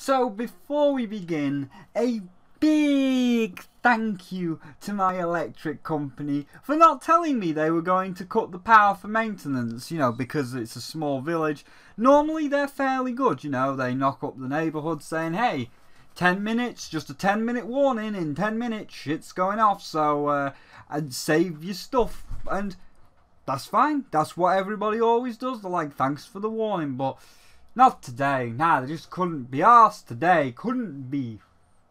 So before we begin, a big thank you to my electric company for not telling me they were going to cut the power for maintenance, you know, because it's a small village. Normally they're fairly good, you know, they knock up the neighbourhood saying, hey, 10 minutes, just a 10 minute warning, in 10 minutes shit's going off, so uh, and save your stuff. And that's fine, that's what everybody always does, they're like, thanks for the warning, but not today. Nah, they just couldn't be asked today. Couldn't be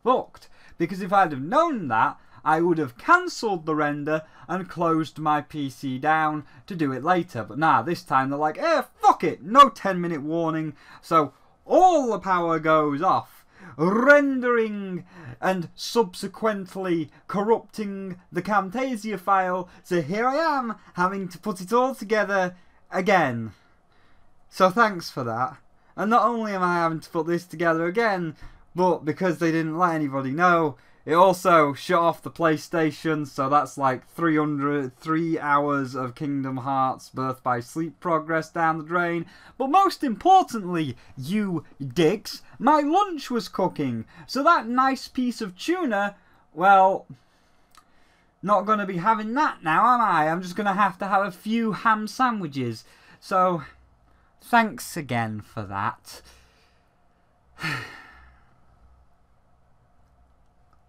fucked. Because if I'd have known that, I would have cancelled the render and closed my PC down to do it later. But nah, this time they're like, eh, fuck it, no 10 minute warning. So all the power goes off, rendering and subsequently corrupting the Camtasia file. So here I am, having to put it all together again. So thanks for that. And not only am I having to put this together again, but because they didn't let anybody know, it also shut off the PlayStation, so that's like 300, 3 hours of Kingdom Hearts Birth by Sleep progress down the drain. But most importantly, you dicks, my lunch was cooking. So that nice piece of tuna, well, not going to be having that now, am I? I'm just going to have to have a few ham sandwiches. So, Thanks again for that.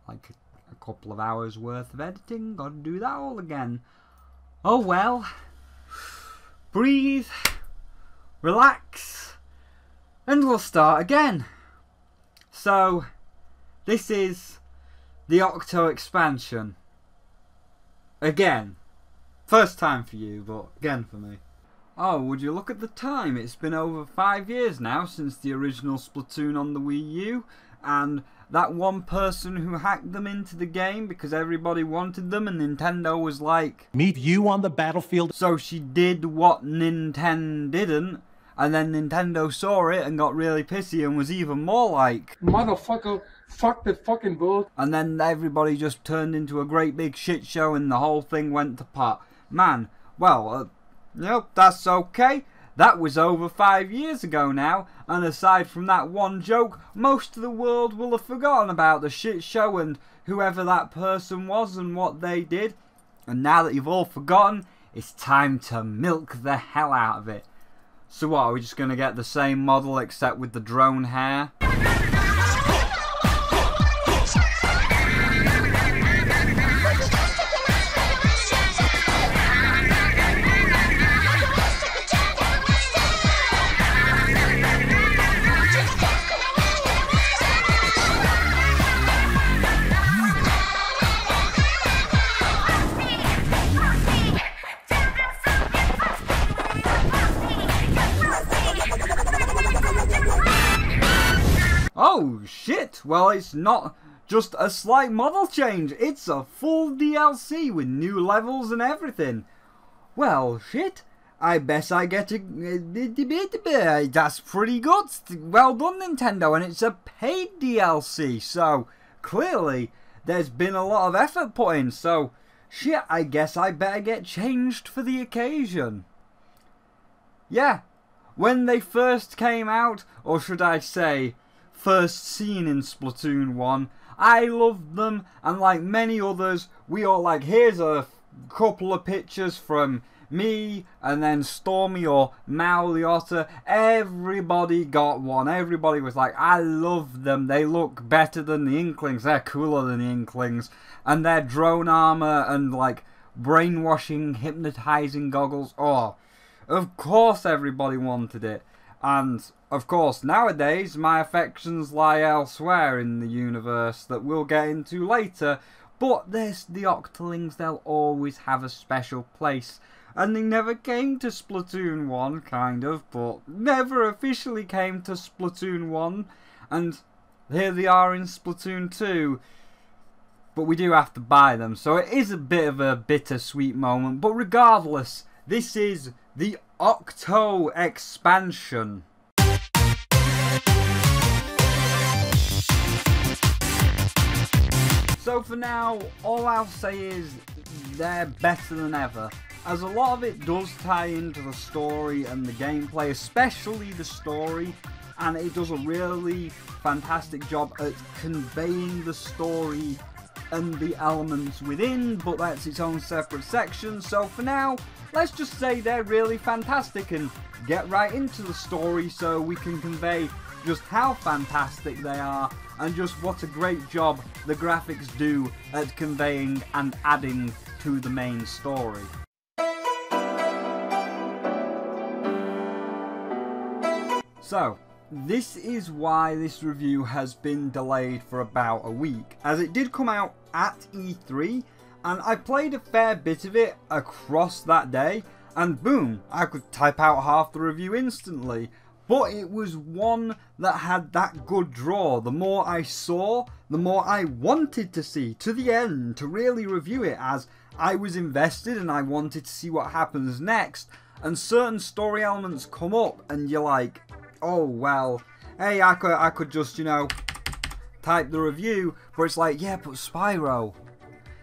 like a, couple of hours worth of editing, gotta do that all again. Oh well. Breathe, relax, and we'll start again. So, this is the Octo expansion. Again. First time for you, but again for me. Oh, would you look at the time? It's been over five years now since the original Splatoon on the Wii U, and that one person who hacked them into the game because everybody wanted them and Nintendo was like, Meet you on the battlefield. So she did what Nintendo didn't, and then Nintendo saw it and got really pissy and was even more like, Motherfucker, fuck the fucking boat. And then everybody just turned into a great big shit show and the whole thing went to pot. Man, well, uh, Nope, that's okay. That was over five years ago now, and aside from that one joke, most of the world will have forgotten about the shit show and whoever that person was and what they did. And now that you've all forgotten, it's time to milk the hell out of it. So what, are we just going to get the same model except with the drone hair? It's not just a slight model change, it's a full DLC with new levels and everything. Well, shit. I bet I get a. Uh, that's pretty good. Well done, Nintendo, and it's a paid DLC, so clearly there's been a lot of effort put in, so shit, I guess I better get changed for the occasion. Yeah, when they first came out, or should I say, first seen in Splatoon 1. I loved them, and like many others, we all like, here's a couple of pictures from me, and then Stormy or Mal the Otter. Everybody got one. Everybody was like, I love them. They look better than the Inklings. They're cooler than the Inklings. And their drone armor and like brainwashing, hypnotizing goggles. Oh, of course everybody wanted it. And, of course, nowadays my affections lie elsewhere in the universe that we'll get into later, but there's the Octolings, they'll always have a special place. And they never came to Splatoon 1, kind of, but never officially came to Splatoon 1. And here they are in Splatoon 2. But we do have to buy them, so it is a bit of a bittersweet moment. But regardless, this is the Octo expansion. So for now, all I'll say is they're better than ever, as a lot of it does tie into the story and the gameplay, especially the story, and it does a really fantastic job at conveying the story and the elements within, but that's its own separate section. So for now, let's just say they're really fantastic and get right into the story so we can convey just how fantastic they are and just what a great job the graphics do at conveying and adding to the main story. So, this is why this review has been delayed for about a week, as it did come out at E3, and I played a fair bit of it across that day, and boom, I could type out half the review instantly. But it was one that had that good draw. The more I saw, the more I wanted to see to the end to really review it as I was invested and I wanted to see what happens next. And certain story elements come up and you're like, oh well, hey, I could, I could just, you know, type the review. But it's like, yeah, but Spyro,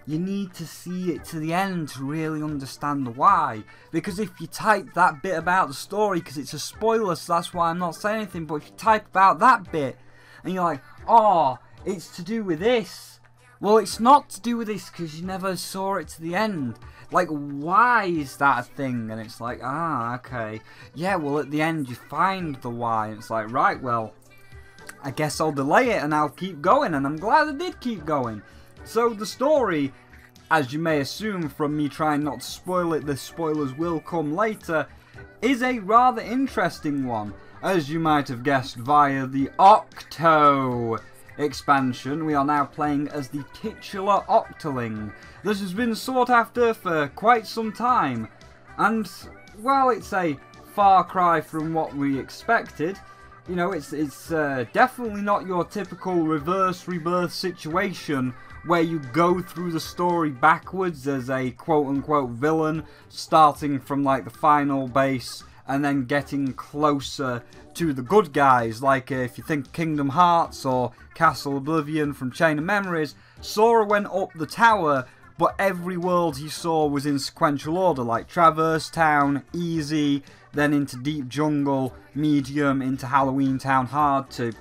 you need to see it to the end to really understand the why. Because if you type that bit about the story, because it's a spoiler, so that's why I'm not saying anything, but if you type about that bit, and you're like, oh, it's to do with this. Well, it's not to do with this because you never saw it to the end. Like, why is that a thing? And it's like, ah, okay. Yeah, well, at the end you find the why. And it's like, right, well, I guess I'll delay it and I'll keep going. And I'm glad I did keep going. So the story, as you may assume from me trying not to spoil it, the spoilers will come later, is a rather interesting one, as you might have guessed via the Octo expansion. We are now playing as the titular Octoling. This has been sought after for quite some time, and while it's a far cry from what we expected, you know, it's it's uh, definitely not your typical reverse rebirth situation where you go through the story backwards as a quote unquote villain, starting from like the final base and then getting closer to the good guys. Like uh, if you think Kingdom Hearts or Castle Oblivion from Chain of Memories, Sora went up the tower, but every world he saw was in sequential order, like Traverse Town, Easy, then into Deep Jungle, Medium, into Halloween Town Hard to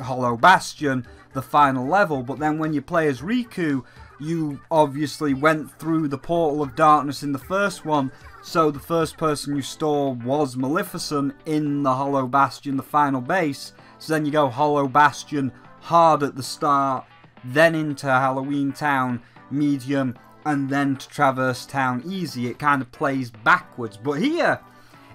Hollow Bastion, the final level. But then when you play as Riku, you obviously went through the Portal of Darkness in the first one, so the first person you store was Maleficent in the Hollow Bastion, the final base. So then you go Hollow Bastion hard at the start, then into Halloween Town, medium, and then to Traverse Town easy. It kind of plays backwards. But here,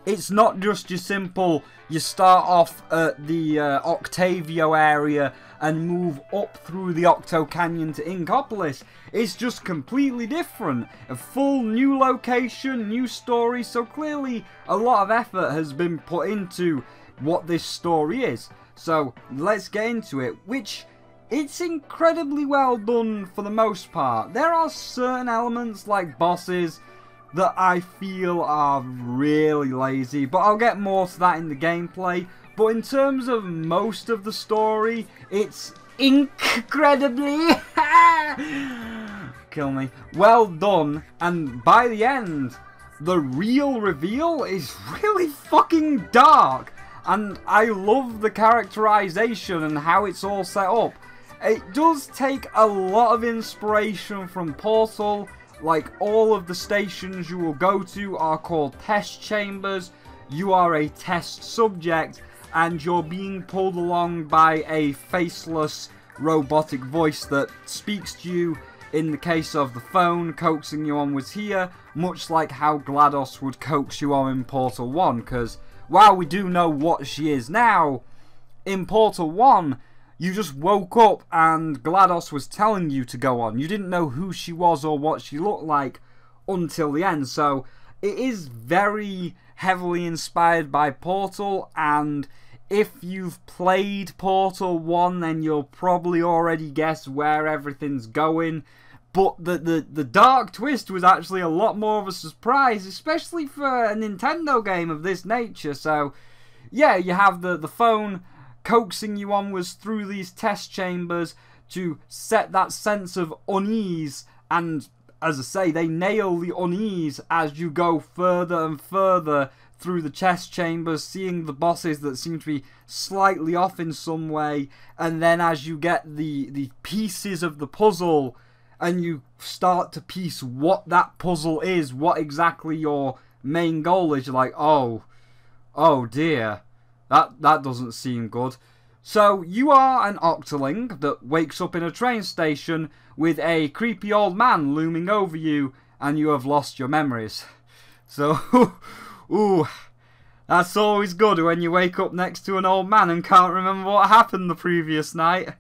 it's not just your simple, you start off at the uh, Octavio area and move up through the Octo Canyon to Inkopolis. It's just completely different. A full new location, new story, so clearly a lot of effort has been put into what this story is. So let's get into it, which it's incredibly well done for the most part. There are certain elements like bosses that I feel are really lazy, but I'll get more to that in the gameplay. But in terms of most of the story, it's incredibly kill me. Well done and by the end the real reveal is really fucking dark. And I love the characterization and how it's all set up. It does take a lot of inspiration from Portal like all of the stations you will go to are called test chambers. You are a test subject and you're being pulled along by a faceless robotic voice that speaks to you in the case of the phone coaxing you on was here, much like how GLaDOS would coax you on in Portal 1, because while we do know what she is now, in Portal 1, you just woke up and GLaDOS was telling you to go on. You didn't know who she was or what she looked like until the end, so it is very heavily inspired by Portal, and if you've played Portal 1, then you'll probably already guess where everything's going. But the, the, the dark twist was actually a lot more of a surprise, especially for a Nintendo game of this nature. So, yeah, you have the, the phone coaxing you onwards through these test chambers to set that sense of unease. And as I say, they nail the unease as you go further and further through the test chambers, seeing the bosses that seem to be slightly off in some way, and then as you get the the pieces of the puzzle and you start to piece what that puzzle is, what exactly your main goal is, you're like, oh, oh dear, that that doesn't seem good. So you are an octoling that wakes up in a train station with a creepy old man looming over you, and you have lost your memories. So, ooh, that's always good when you wake up next to an old man and can't remember what happened the previous night.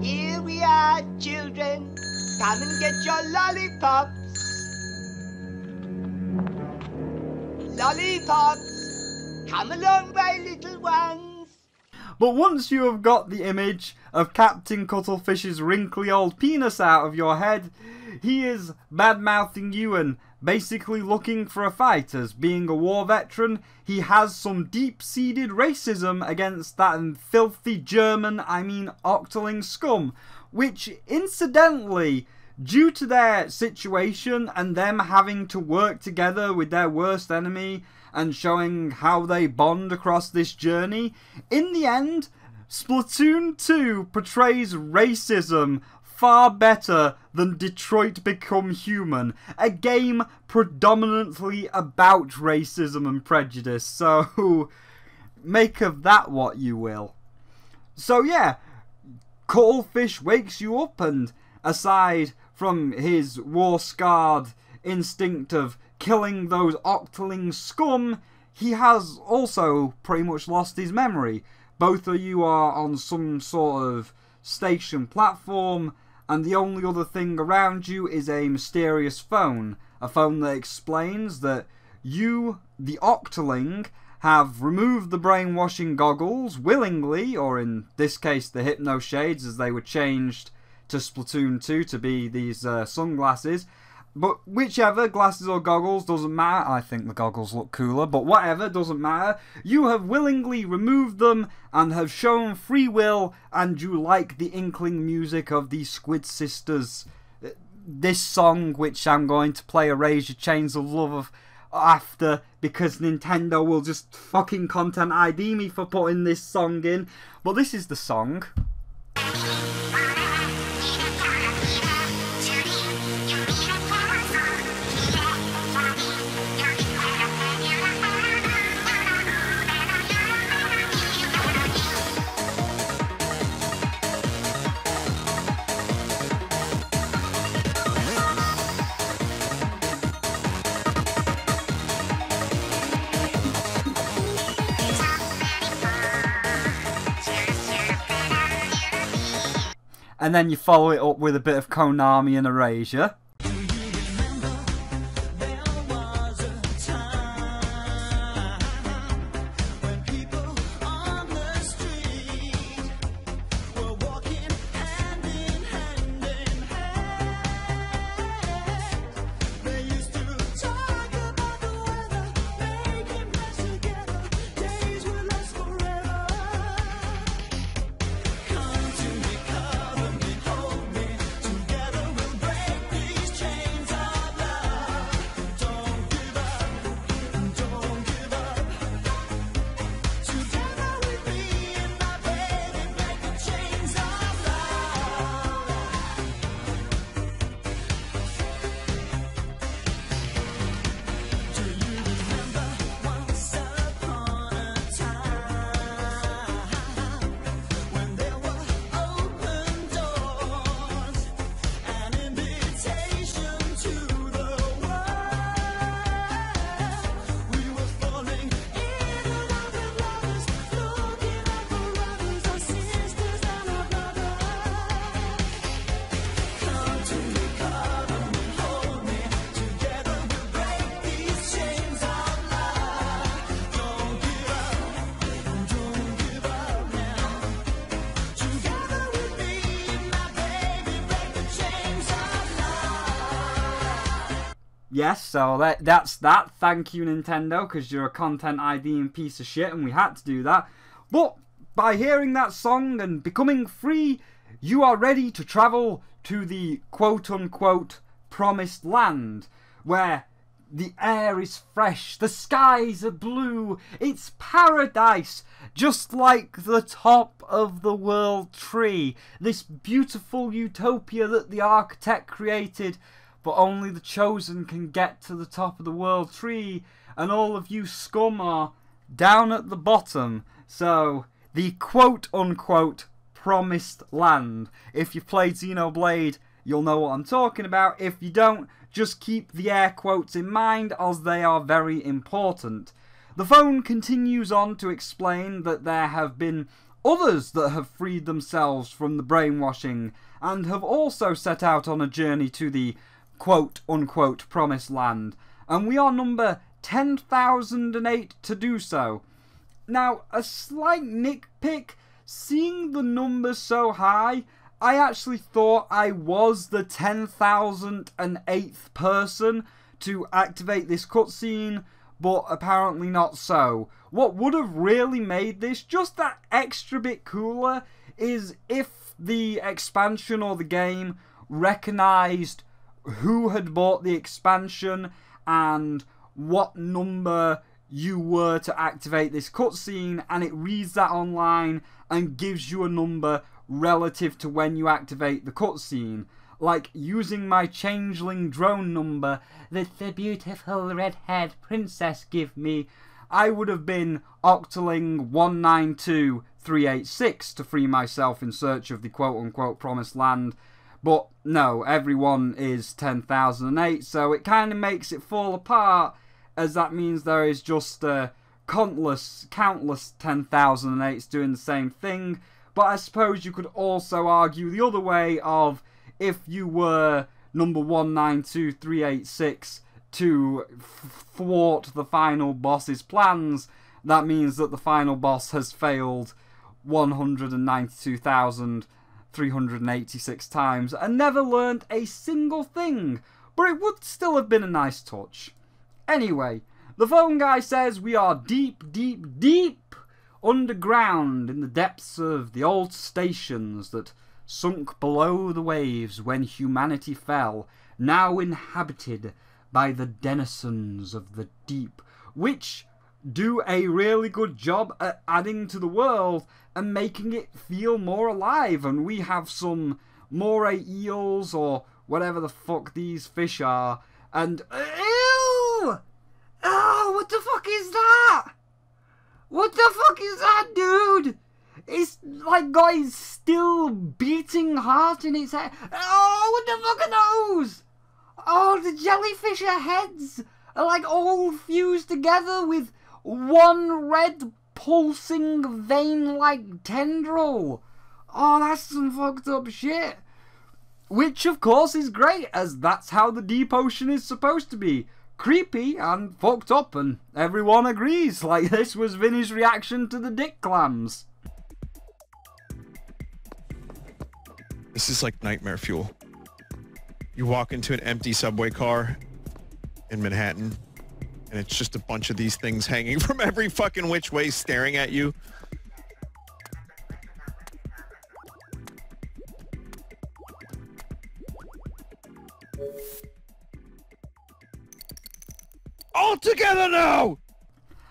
Here we are, children. Come and get your lollipops. Lollipops. Come along, my little ones. But once you have got the image of Captain Cuttlefish's wrinkly old penis out of your head, he is bad mouthing you and basically looking for a fight. As being a war veteran, he has some deep seated racism against that filthy German, I mean Octoling scum, which incidentally due to their situation and them having to work together with their worst enemy and showing how they bond across this journey, in the end, Splatoon 2 portrays racism far better than Detroit Become Human, a game predominantly about racism and prejudice. So, make of that what you will. So, yeah, Cuttlefish wakes you up, and aside from his war scarred instinct of killing those Octoling scum, he has also pretty much lost his memory. Both of you are on some sort of station platform, and the only other thing around you is a mysterious phone. A phone that explains that you, the Octoling, have removed the brainwashing goggles willingly, or in this case, the hypno shades, as they were changed to Splatoon 2 to be these uh, sunglasses. But whichever, glasses or goggles, doesn't matter. I think the goggles look cooler, but whatever, doesn't matter. You have willingly removed them and have shown free will, and you like the inkling music of the Squid Sisters. This song, which I'm going to play Erasure Chains of Love of after, because Nintendo will just fucking content ID me for putting this song in. But this is the song. And then you follow it up with a bit of Konami and Erasure. So that that's that. Thank you, Nintendo, because you're a content IDing piece of shit, and we had to do that. But by hearing that song and becoming free, you are ready to travel to the quote unquote promised land, where The air is fresh, the skies are blue, it's paradise, just like the top of the world tree. This beautiful utopia that the architect created, but only the chosen can get to the top of the world tree, and all of you scum are down at the bottom. So, the quote unquote promised land. If you've played Xenoblade, you'll know what I'm talking about. If you don't, just keep the air quotes in mind as they are very important. The phone continues on to explain that there have been others that have freed themselves from the brainwashing and have also set out on a journey to the quote unquote promised land, and we are number 10,008 to do so. Now, a slight nitpick, seeing the number so high, I actually thought I was the 10,008th person to activate this cutscene, but apparently not so. What would have really made this just that extra bit cooler is if the expansion or the game recognized who had bought the expansion and what number you were to activate this cutscene, and it reads that online and gives you a number relative to when you activate the cutscene. Like using my changeling drone number that the beautiful red-haired princess give me, I would have been Octoling 192386 to free myself in search of the quote-unquote promised land. But no, everyone is 10,008, so it kind of makes it fall apart, as that means there is just uh, countless, countless 10,008s doing the same thing, but I suppose you could also argue the other way of if you were number 192386 to thwart the final boss's plans, that means that the final boss has failed 192,386 times and never learned a single thing. But it would still have been a nice touch. Anyway, the phone guy says we are deep, deep, deep underground in the depths of the old stations that sunk below the waves when humanity fell, now inhabited by the denizens of the deep, which do a really good job at adding to the world and making it feel more alive. And we have some moray eels or whatever the fuck these fish are. And ew! Oh, what the fuck is that? What the fuck is that, dude? It's like got his still beating heart in its head. Oh, what the fuck are those? Oh, the jellyfish heads are like all fused together with one red pulsing vein-like tendril. Oh, that's some fucked up shit. Which, of course, is great, as that's how the deep ocean is supposed to be creepy and fucked up, and everyone agrees. Like, this was Vinny's reaction to the dick clams. This is like nightmare fuel. You walk into an empty subway car in Manhattan, and it's just a bunch of these things hanging from every fucking which way staring at you. All together now!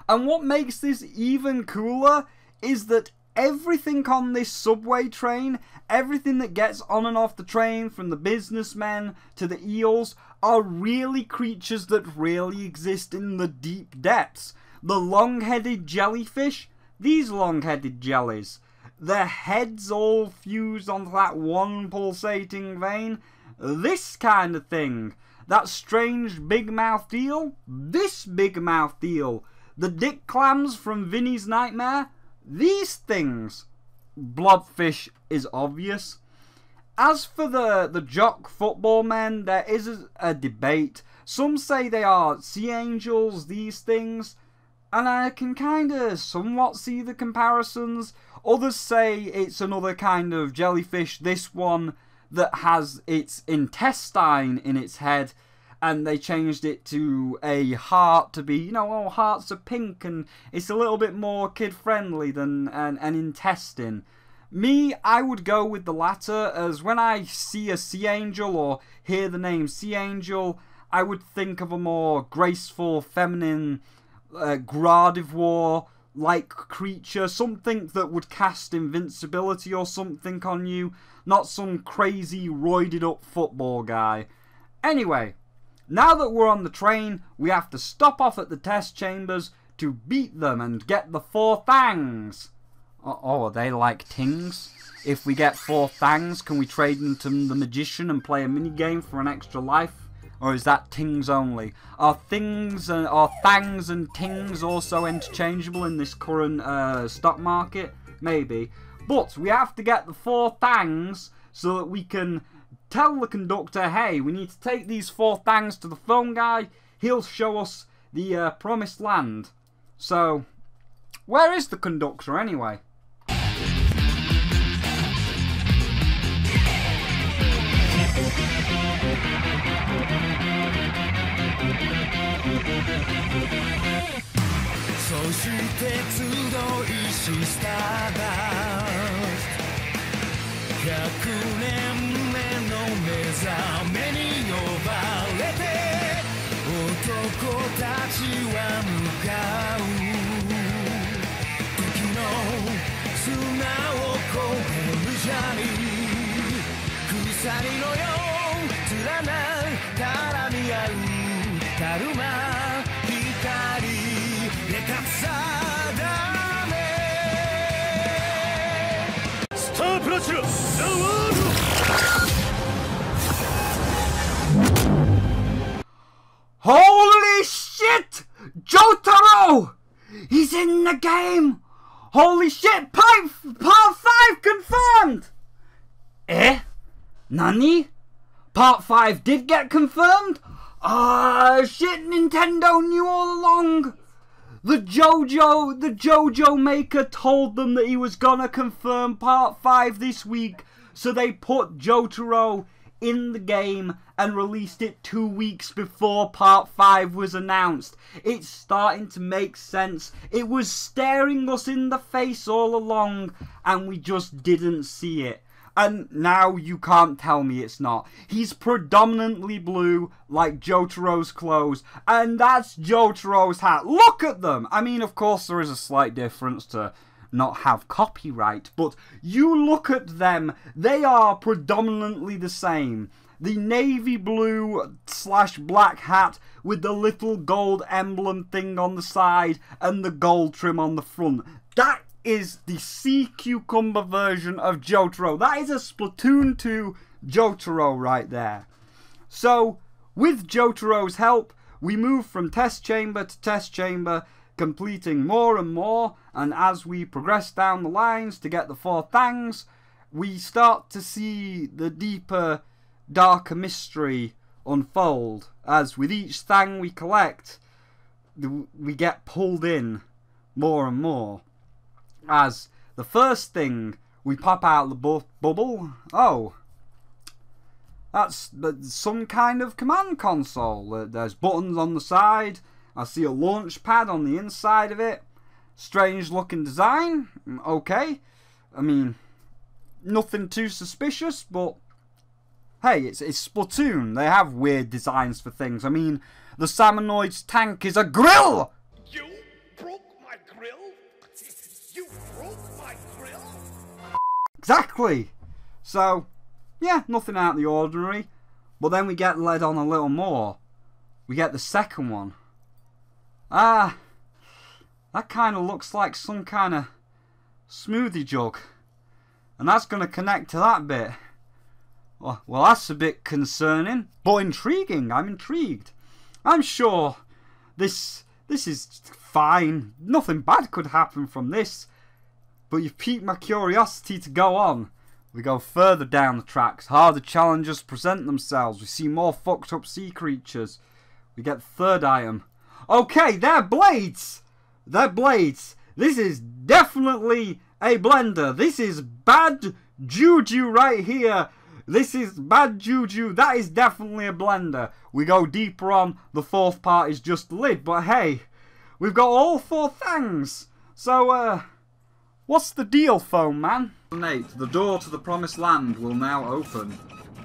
And what makes this even cooler is that everything on this subway train, everything that gets on and off the train, from the businessmen to the eels, are really creatures that really exist in the deep depths. The long headed jellyfish, these long headed jellies, their heads all fused onto that one pulsating vein, this kind of thing. That strange big mouth eel, this big mouth eel. The dick clams from Vinny's Nightmare, these things. Blobfish is obvious. As for the, the jock football men, there is a, a debate. Some say they are sea angels, these things, and I can kind of somewhat see the comparisons. Others say it's another kind of jellyfish, this one that has its intestine in its head and they changed it to a heart to be, you know, oh, hearts are pink and it's a little bit more kid friendly than an, an intestine. Me, I would go with the latter, as when I see a sea angel or hear the name sea angel, I would think of a more graceful, feminine, uh, Gardevoir like creature, something that would cast invincibility or something on you, not some crazy, roided up football guy. Anyway, now that we're on the train, we have to stop off at the test chambers to beat them and get the four thangs. Oh, oh, are they like tings? If we get four thangs, can we trade them to the magician and play a mini game for an extra life? Or is that tings only? Are things and are thangs and tings also interchangeable in this current uh, stock market? Maybe. But we have to get the four thangs so that we can tell the conductor, hey, we need to take these four thangs to the phone guy. He'll show us the uh, promised land. So, where is the conductor anyway? して集いしスタ Holy shit! Jotaro! He's in the game! Holy shit! Part, part 5 confirmed! Eh? Nani? Part 5 did get confirmed? Ah, uh, shit, Nintendo knew all along! The JoJo, the JoJo maker told them that he was gonna confirm part 5 this week, so they put Jotaro in the game and released it two weeks before part 5 was announced. It's starting to make sense. It was staring us in the face all along, and we just didn't see it. And now you can't tell me it's not. He's predominantly blue, like Jotaro's clothes, and that's Jotaro's hat. Look at them! I mean, of course, there is a slight difference to not have copyright, but you look at them, they are predominantly the same. The navy blue slash black hat with the little gold emblem thing on the side and the gold trim on the front. That is the sea cucumber version of Jotaro. That is a Splatoon 2 Jotaro right there. So, with Jotaro's help, we move from test chamber to test chamber, completing more and more, and as we progress down the lines to get the four thangs, we start to see the deeper, darker mystery unfold. As with each thang we collect, we get pulled in more and more. As the first thing we pop out the bu- bubble, oh, that's some kind of command console. There's buttons on the side. I see a launch pad on the inside of it. Strange looking design. Mm, Okay. I mean, nothing too suspicious, but hey, it's, it's Splatoon. They have weird designs for things. I mean, the Salmonoid's tank is a grill! Exactly. So, yeah, nothing out of the ordinary. But then we get led on a little more. We get the second one. Ah, that kind of looks like some kind of smoothie jug. And that's going to connect to that bit. Well, well, that's a bit concerning, but intriguing. I'm intrigued. I'm sure this this is fine. Nothing bad could happen from this. But you've piqued my curiosity to go on. We go further down the tracks. Harder challenges present themselves. We see more fucked up sea creatures. We get third item. Okay, they're blades! They're blades. This is definitely a blender. This is bad juju right here. This is bad juju. That is definitely a blender. We go deeper on. The fourth part is just lid. But hey, we've got all four things. So, uh, what's the deal, phone man? Nate, the door to the promised land will now open.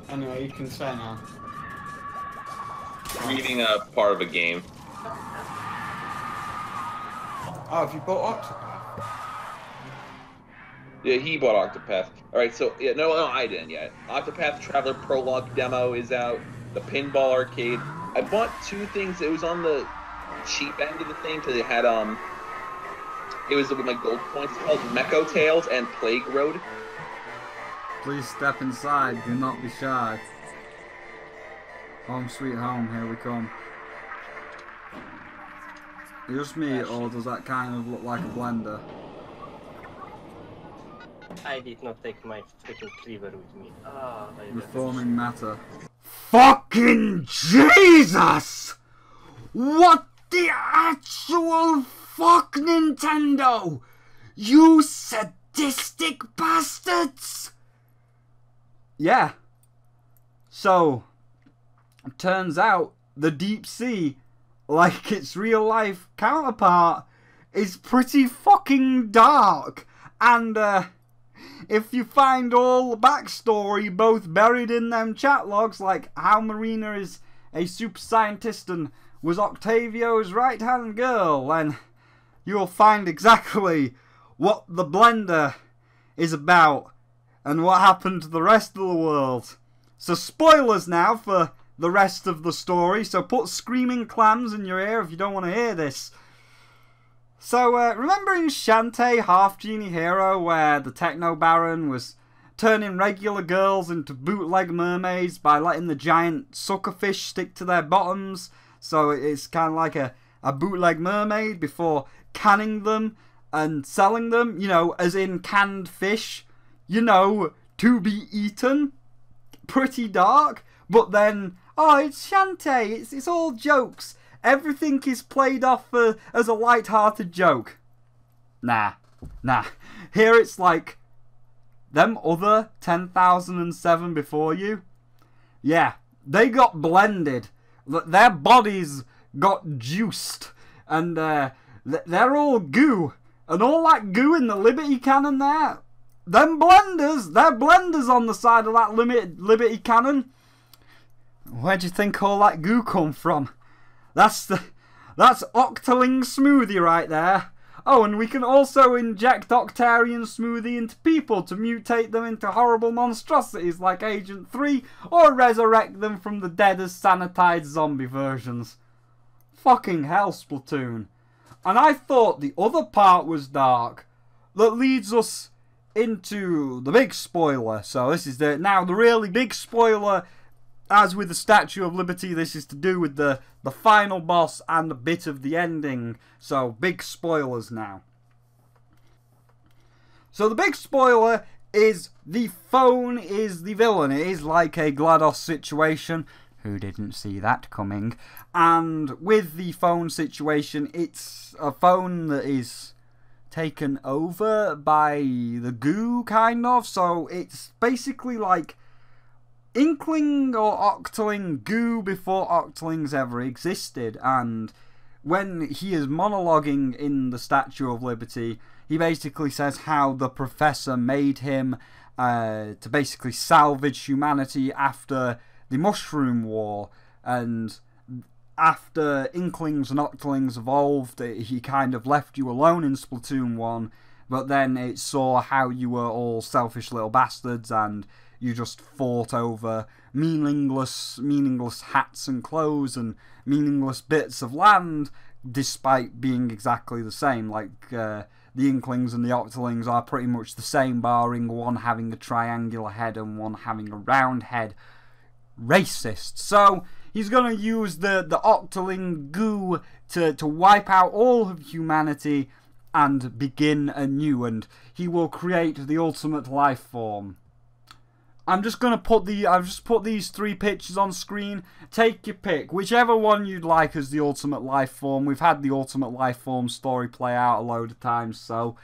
Anyway, you can say now. reading a part of a game. Oh, have you bought Octopath? Yeah, he bought Octopath. All right, so yeah, no, no, I didn't yet. Octopath Traveler Prologue demo is out. The Pinball Arcade. I bought two things. It was on the cheap end of the thing because it had um. It was with my gold points. It's called Mecho Tales and Plague Road. Please step inside. Do not be shy. Home sweet home. Here we come. Just me, or does that kind of look like a blender? I did not take my freaking cleaver with me. Ah, I left. Reforming matter. Fucking Jesus! What the actual fuck, Nintendo? You sadistic bastards! Yeah. So, turns out the deep sea, like its real life counterpart, is pretty fucking dark. And, uh, if you find all the backstory both buried in them chat logs, like how Marina is a super scientist and was Octavio's right hand girl, then you'll find exactly what the blender is about and what happened to the rest of the world. So, spoilers now for the rest of the story, so put screaming clams in your ear if you don't want to hear this. So, uh, remember in Shantae Half Genie Hero where the Techno Baron was turning regular girls into bootleg mermaids by letting the giant suckerfish stick to their bottoms? So it's kind of like a, a bootleg mermaid before canning them and selling them, you know, as in canned fish, you know, to be eaten. Pretty dark, but then, oh, it's Shantae, it's, it's all jokes. Everything is played off uh, as a light-hearted joke. Nah, nah. Here it's like them other 10,007 before you. Yeah, they got blended. Th- Their bodies got juiced. And uh, they're all goo. And all that goo in the Liberty cannon there. Them blenders, they're blenders on the side of that limit, Liberty cannon. Where do you think all that goo come from? That's the that's Octoling smoothie right there. Oh, and we can also inject Octarian smoothie into people to mutate them into horrible monstrosities like Agent 3 or resurrect them from the dead as sanitized zombie versions. Fucking hell, Splatoon. And I thought the other part was dark that leads us into the big spoiler. So this is the now the really big spoiler as with the Statue of Liberty, this is to do with the, the final boss and a bit of the ending. So, big spoilers now. So, the big spoiler is the phone is the villain. It is like a GLaDOS situation. Who didn't see that coming? And with the phone situation, it's a phone that is taken over by the goo, kind of. So, it's basically like Inkling or Octoling goo before Octolings ever existed, and when he is monologuing in the Statue of Liberty, he basically says how the professor made him uh, to basically salvage humanity after the Mushroom War, and after Inklings and Octolings evolved, he kind of left you alone in Splatoon 1, but then it saw how you were all selfish little bastards and you just fought over meaningless meaningless hats and clothes and meaningless bits of land despite being exactly the same. Like uh, the inklings and the octolings are pretty much the same barring one having a triangular head and one having a round head racist so he's going to use the the octoling goo to to wipe out all of humanity and begin anew and he will create the ultimate life form I'm just gonna put the I've just put these three pictures on screen. Take your pick, whichever one you'd like as the ultimate life form. We've had the ultimate life form story play out a load of times, so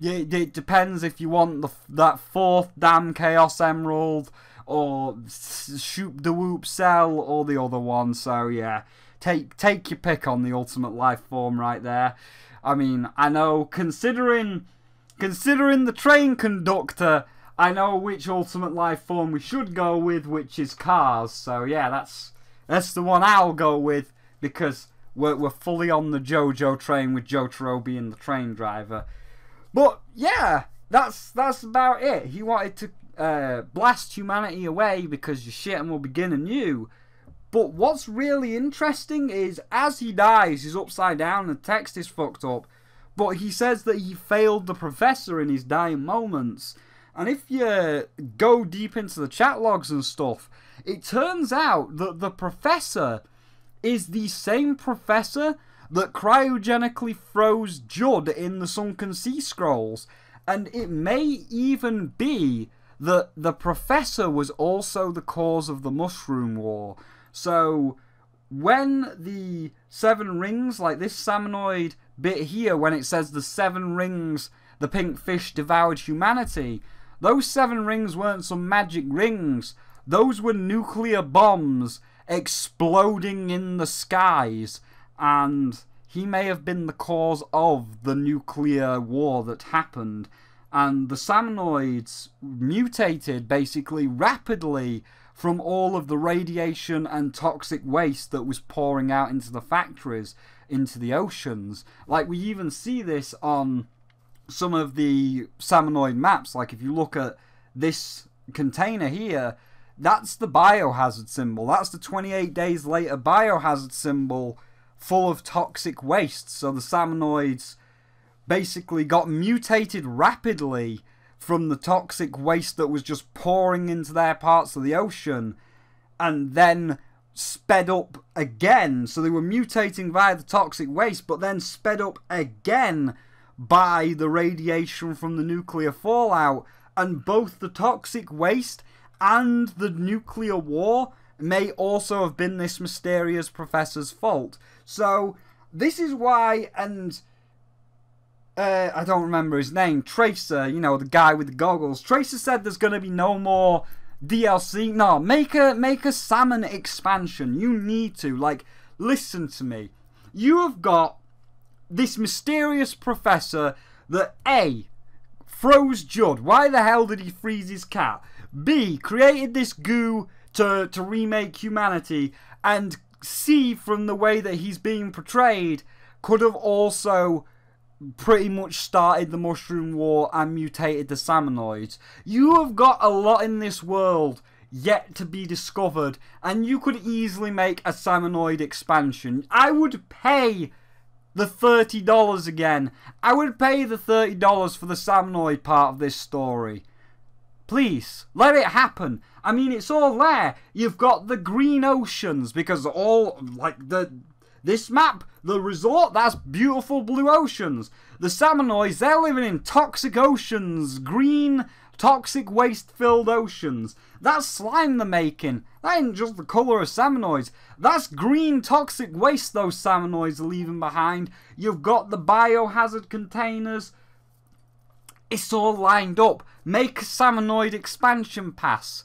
yeah, it depends if you want the that fourth damn chaos emerald or shoot the whoop cell or the other one. So yeah, take take your pick on the ultimate life form right there. I mean, I know considering considering the train conductor I know which ultimate life form we should go with, which is Kars. So yeah, that's That's the one I'll go with because we're, we're fully on the JoJo train with Jotaro being the train driver. But yeah, that's that's about it. He wanted to uh, blast humanity away because your shit and will begin anew. But what's really interesting is as he dies, he's upside down and the text is fucked up. But he says that he failed the professor in his dying moments. And if you go deep into the chat logs and stuff, it turns out that the professor is the same professor that cryogenically froze Judd in the Sunken Sea Scrolls. And it may even be that the professor was also the cause of the Mushroom War. So when the seven rings, like this Salmonoid bit here, when it says the seven rings, the pink fish devoured humanity, those seven rings weren't some magic rings. Those were nuclear bombs exploding in the skies. And he may have been the cause of the nuclear war that happened. And the Salmonoids mutated basically rapidly from all of the radiation and toxic waste that was pouring out into the factories, into the oceans. Like, we even see this on some of the Salmonoid maps. Like, if you look at this container here, that's the biohazard symbol. That's the 28 days later biohazard symbol full of toxic waste. So the Salmonoids basically got mutated rapidly from the toxic waste that was just pouring into their parts of the ocean and then sped up again. So they were mutating via the toxic waste, but then sped up again by the radiation from the nuclear fallout. And both the toxic waste and the nuclear war may also have been this mysterious professor's fault. So this is why, and uh, I don't remember his name, Tracer, you know, the guy with the goggles. Tracer said there's going to be no more DLC. No, make a make a salmon expansion. You need to like listen to me. You have got this mysterious professor that A froze Judd. Why the hell did he freeze his cat? B created this goo to to remake humanity and C from the way that he's being portrayed could have also pretty much started the Mushroom War and mutated the Salmonoids. You have got a lot in this world yet to be discovered, and you could easily make a Salmonoid expansion. I would pay the $30 again. I would pay the $30 for the Salmonoid part of this story. Please, let it happen. I mean, it's all there. You've got the green oceans because all, like, the this map, the resort, that's beautiful blue oceans. The Salmonoids, they're living in toxic oceans, green, toxic waste-filled oceans. That's slime they're making. That ain't just the colour of Salmonoids. That's green toxic waste those Salmonoids are leaving behind. You've got the biohazard containers. It's all lined up. Make a Salmonoid expansion pass.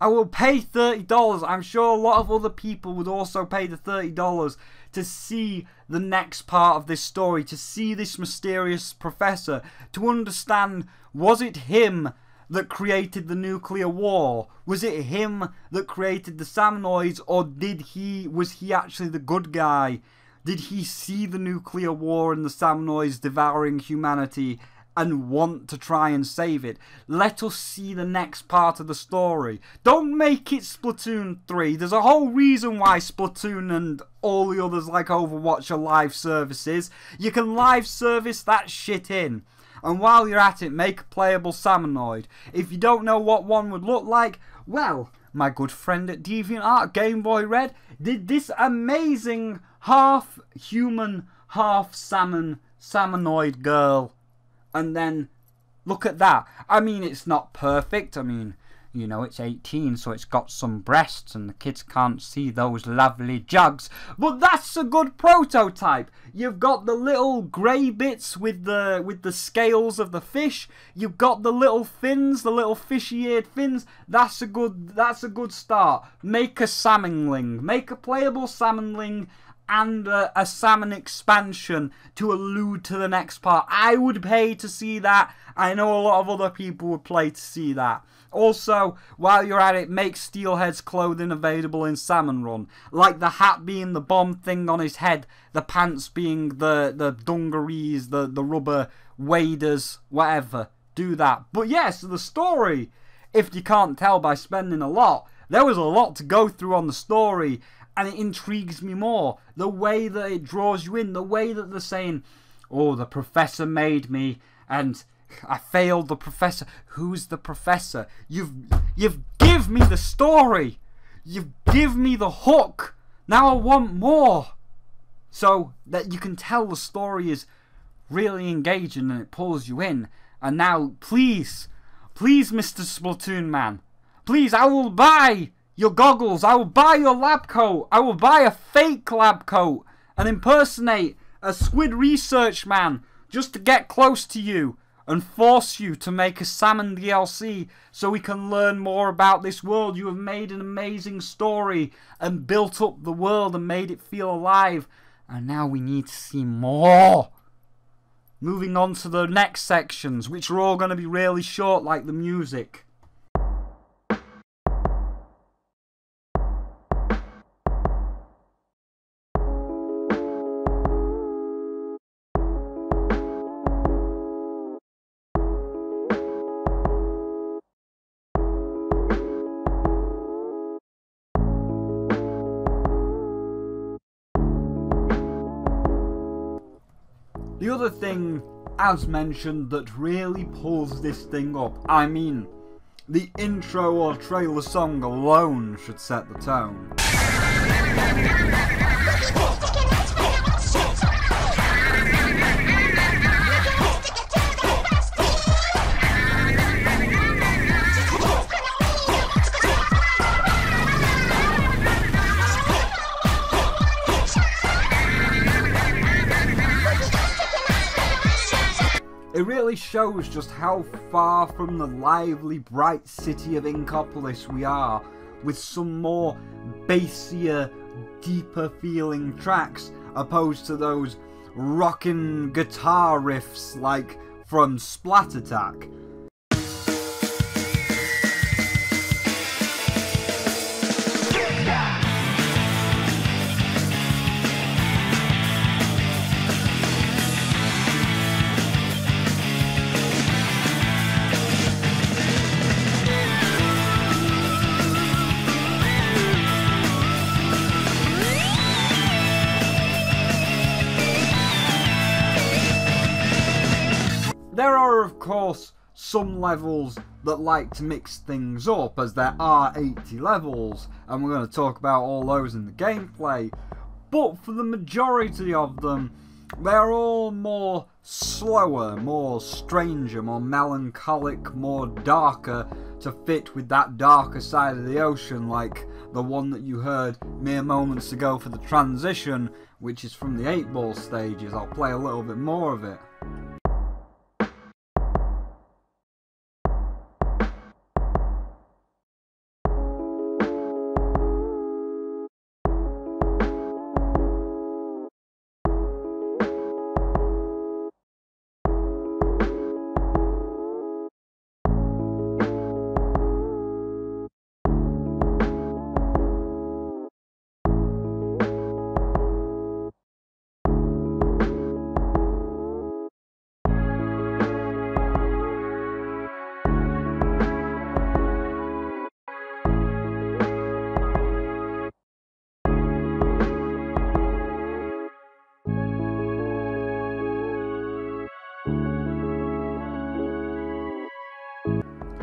I will pay $30. I'm sure a lot of other people would also pay the $30 to see the next part of this story, to see this mysterious professor, to understand was it him that created the nuclear war? Was it him that created the Salmonoids or did he was he actually the good guy? Did he see the nuclear war and the Salmonoids devouring humanity and want to try and save it. Let us see the next part of the story. Don't make it Splatoon 3. There's a whole reason why Splatoon and all the others like Overwatch are live services. You can live service that shit in. And while you're at it, make a playable Salmonoid. If you don't know what one would look like, well, my good friend at DeviantArt, Game Boy Red, did this amazing half human, half salmon, salmonoid girl and then look at that. I mean, it's not perfect. I mean, you know, it's 18, so it's got some breasts, and the kids can't see those lovely jugs. But that's a good prototype. You've got the little grey bits with the with the scales of the fish. You've got the little fins, the little fishy-eared fins. That's a good that's a good start. Make a salmonling. Make a playable salmonling and a, a salmon expansion to allude to the next part. I would pay to see that. I know a lot of other people would play to see that. Also, while you're at it, make Steelhead's clothing available in Salmon Run. Like the hat being the bomb thing on his head, the pants being the, the dungarees, the, the rubber waders, whatever. Do that. But yes, the story, if you can't tell by spending a lot, there was a lot to go through on the story, and it intrigues me more. The way that it draws you in, the way that they're saying, oh, the professor made me, and I failed the professor. Who's the professor? You've you've give me the story. You've give me the hook. Now I want more. So that you can tell the story is really engaging and it pulls you in. And now please, please Mr. Splatoon man, please I will buy your goggles. I will buy your lab coat. I will buy a fake lab coat and impersonate a squid research man just to get close to you and force you to make a salmon DLC so we can learn more about this world. You have made an amazing story and built up the world and made it feel alive. And now we need to see more. Moving on to the next sections, which are all going to be really short, like the music. The other thing, as mentioned, that really pulls this thing up, I mean, the intro or trailer song alone should set the tone. It really shows just how far from the lively, bright city of Inkopolis we are, with some more bassier, deeper feeling tracks, opposed to those rocking guitar riffs like from Splattack. Some levels that like to mix things up, as there are 80 levels, and we're going to talk about all those in the gameplay. But for the majority of them, they're all more slower, more stranger, more melancholic, more darker to fit with that darker side of the ocean, like the one that you heard mere moments ago for the transition, which is from the 8 ball stages. I'll play a little bit more of it.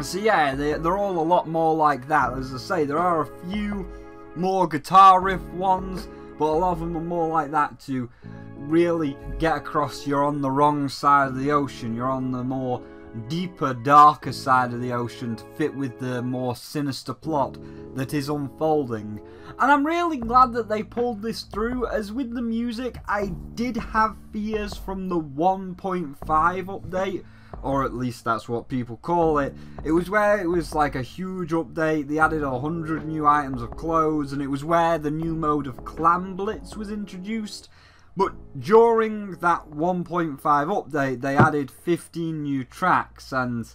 So yeah, they, they're all a lot more like that. As I say, there are a few more guitar riff ones, but a lot of them are more like that to really get across you're on the wrong side of the ocean. You're on the more deeper, darker side of the ocean to fit with the more sinister plot that is unfolding. And I'm really glad that they pulled this through, as with the music, I did have fears from the 1.5 update or at least that's what people call it. It was where it was like a huge update. They added a hundred new items of clothes, and it was where the new mode of Clam Blitz was introduced. But during that 1.5 update, they added 15 new tracks, and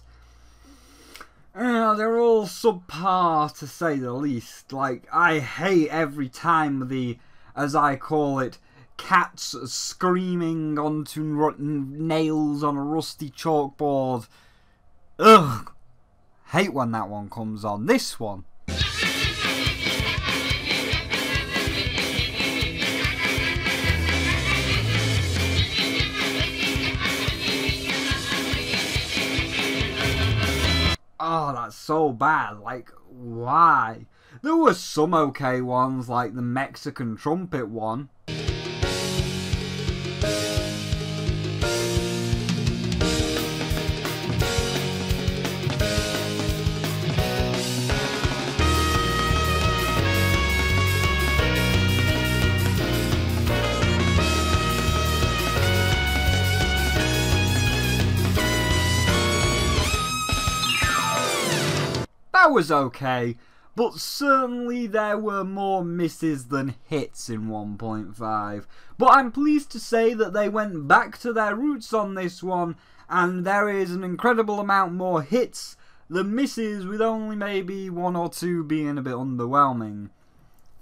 uh, they're all subpar to say the least. Like, I hate every time the, as I call it, cats screaming onto nails on a rusty chalkboard. Ugh! Hate when that one comes on. This one. Oh, that's so bad. Like, why? There were some okay ones, like the Mexican trumpet one. Was okay, but certainly there were more misses than hits in 1.5. But I'm pleased to say that they went back to their roots on this one, and there is an incredible amount more hits than misses, with only maybe one or two being a bit underwhelming.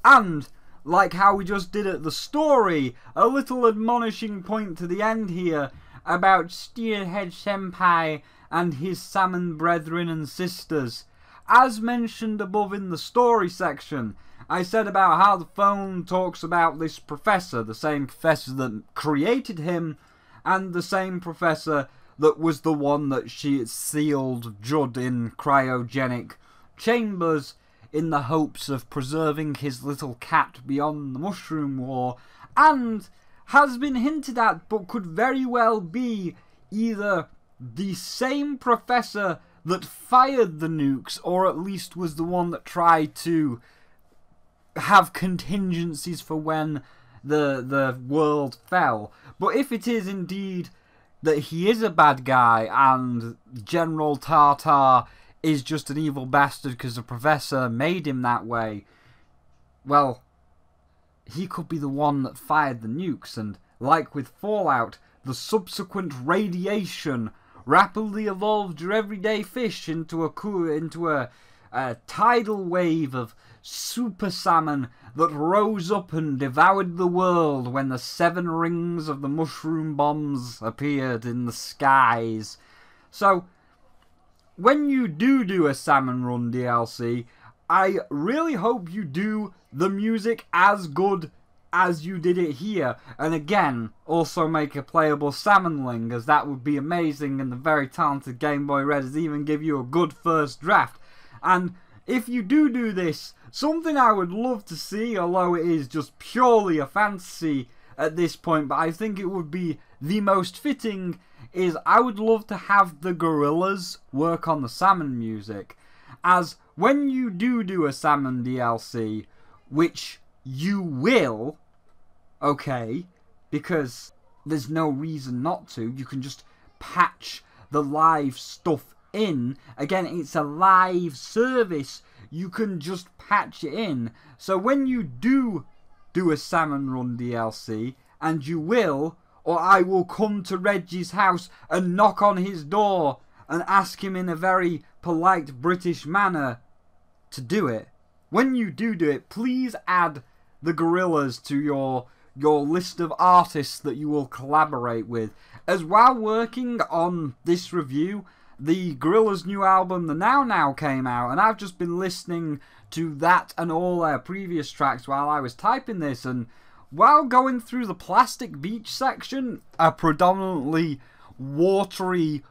And, like how we just did at the story, a little admonishing point to the end here about Steelhead Senpai and his salmon brethren and sisters. As mentioned above in the story section, I said about how the phone talks about this professor, the same professor that created him, and the same professor that was the one that she sealed Judd in cryogenic chambers in the hopes of preserving his little cat beyond the Mushroom War, and has been hinted at but could very well be either the same professor that fired the nukes, or at least was the one that tried to have contingencies for when the the world fell. But if it is indeed that he is a bad guy and General Tartar is just an evil bastard because the professor made him that way, well, he could be the one that fired the nukes, and like with Fallout, the subsequent radiation rapidly evolved your everyday fish into a into a, a tidal wave of super salmon that rose up and devoured the world when the seven rings of the mushroom bombs appeared in the skies. So, when you do do a Salmon Run DLC, I really hope you do the music as good as you did it here. And again, also make a playable Salmonling, as that would be amazing, and the very talented Game Boy Redders even give you a good first draft. And if you do do this, something I would love to see, although it is just purely a fantasy at this point, but I think it would be the most fitting, is I would love to have the Gorillaz work on the Salmon music. As when you do do a Salmon DLC, which you will, okay, because there's no reason not to, you can just patch the live stuff in. Again, it's a live service. You can just patch it in. So when you do do a Salmon Run DLC, and you will, or I will come to Reggie's house and knock on his door and ask him in a very polite British manner to do it. When you do do it, please add the Gorillaz to your your list of artists that you will collaborate with. As while working on this review, the Gorillaz' new album, The Now Now, came out, and I've just been listening to that and all their previous tracks while I was typing this, and while going through the Plastic Beach section, a predominantly watery,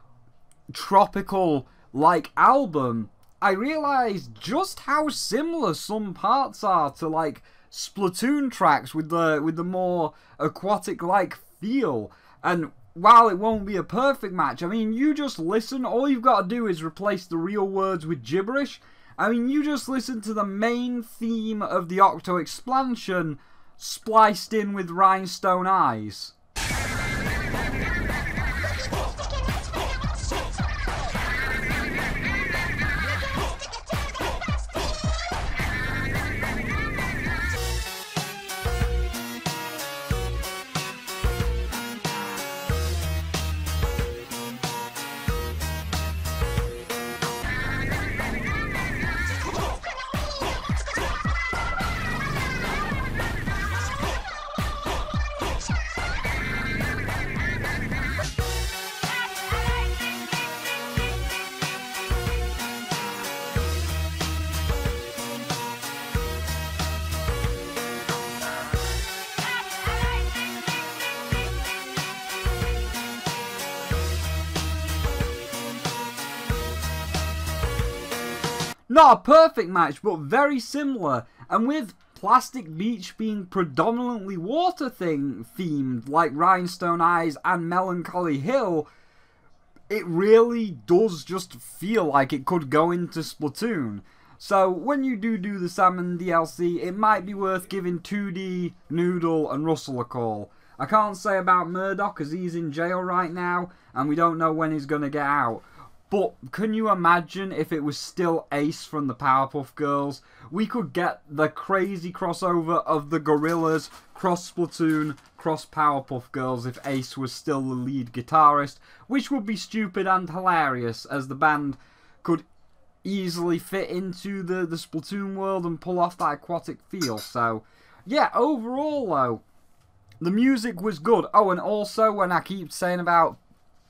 tropical like album, I realised just how similar some parts are to like Splatoon tracks with the with the more aquatic like feel. And while it won't be a perfect match, I mean you just listen, all you've got to do is replace the real words with gibberish. I mean you just listen to the main theme of the Octo expansion spliced in with rhinestone eyes. Not a perfect match, but very similar. And with Plastic Beach being predominantly water thing themed, like Rhinestone Eyes and Melancholy Hill, it really does just feel like it could go into Splatoon. So when you do do the Salmon DLC, it might be worth giving 2D, Noodle, and Russell a call. I can't say about Murdoc as he's in jail right now, and we don't know when he's gonna get out. But can you imagine if it was still Ace from the Powerpuff Girls? We could get the crazy crossover of the Gorillaz, cross Splatoon, cross Powerpuff Girls if Ace was still the lead guitarist, which would be stupid and hilarious as the band could easily fit into the, the Splatoon world and pull off that aquatic feel. So, yeah, overall though, the music was good. Oh, and also when I keep saying about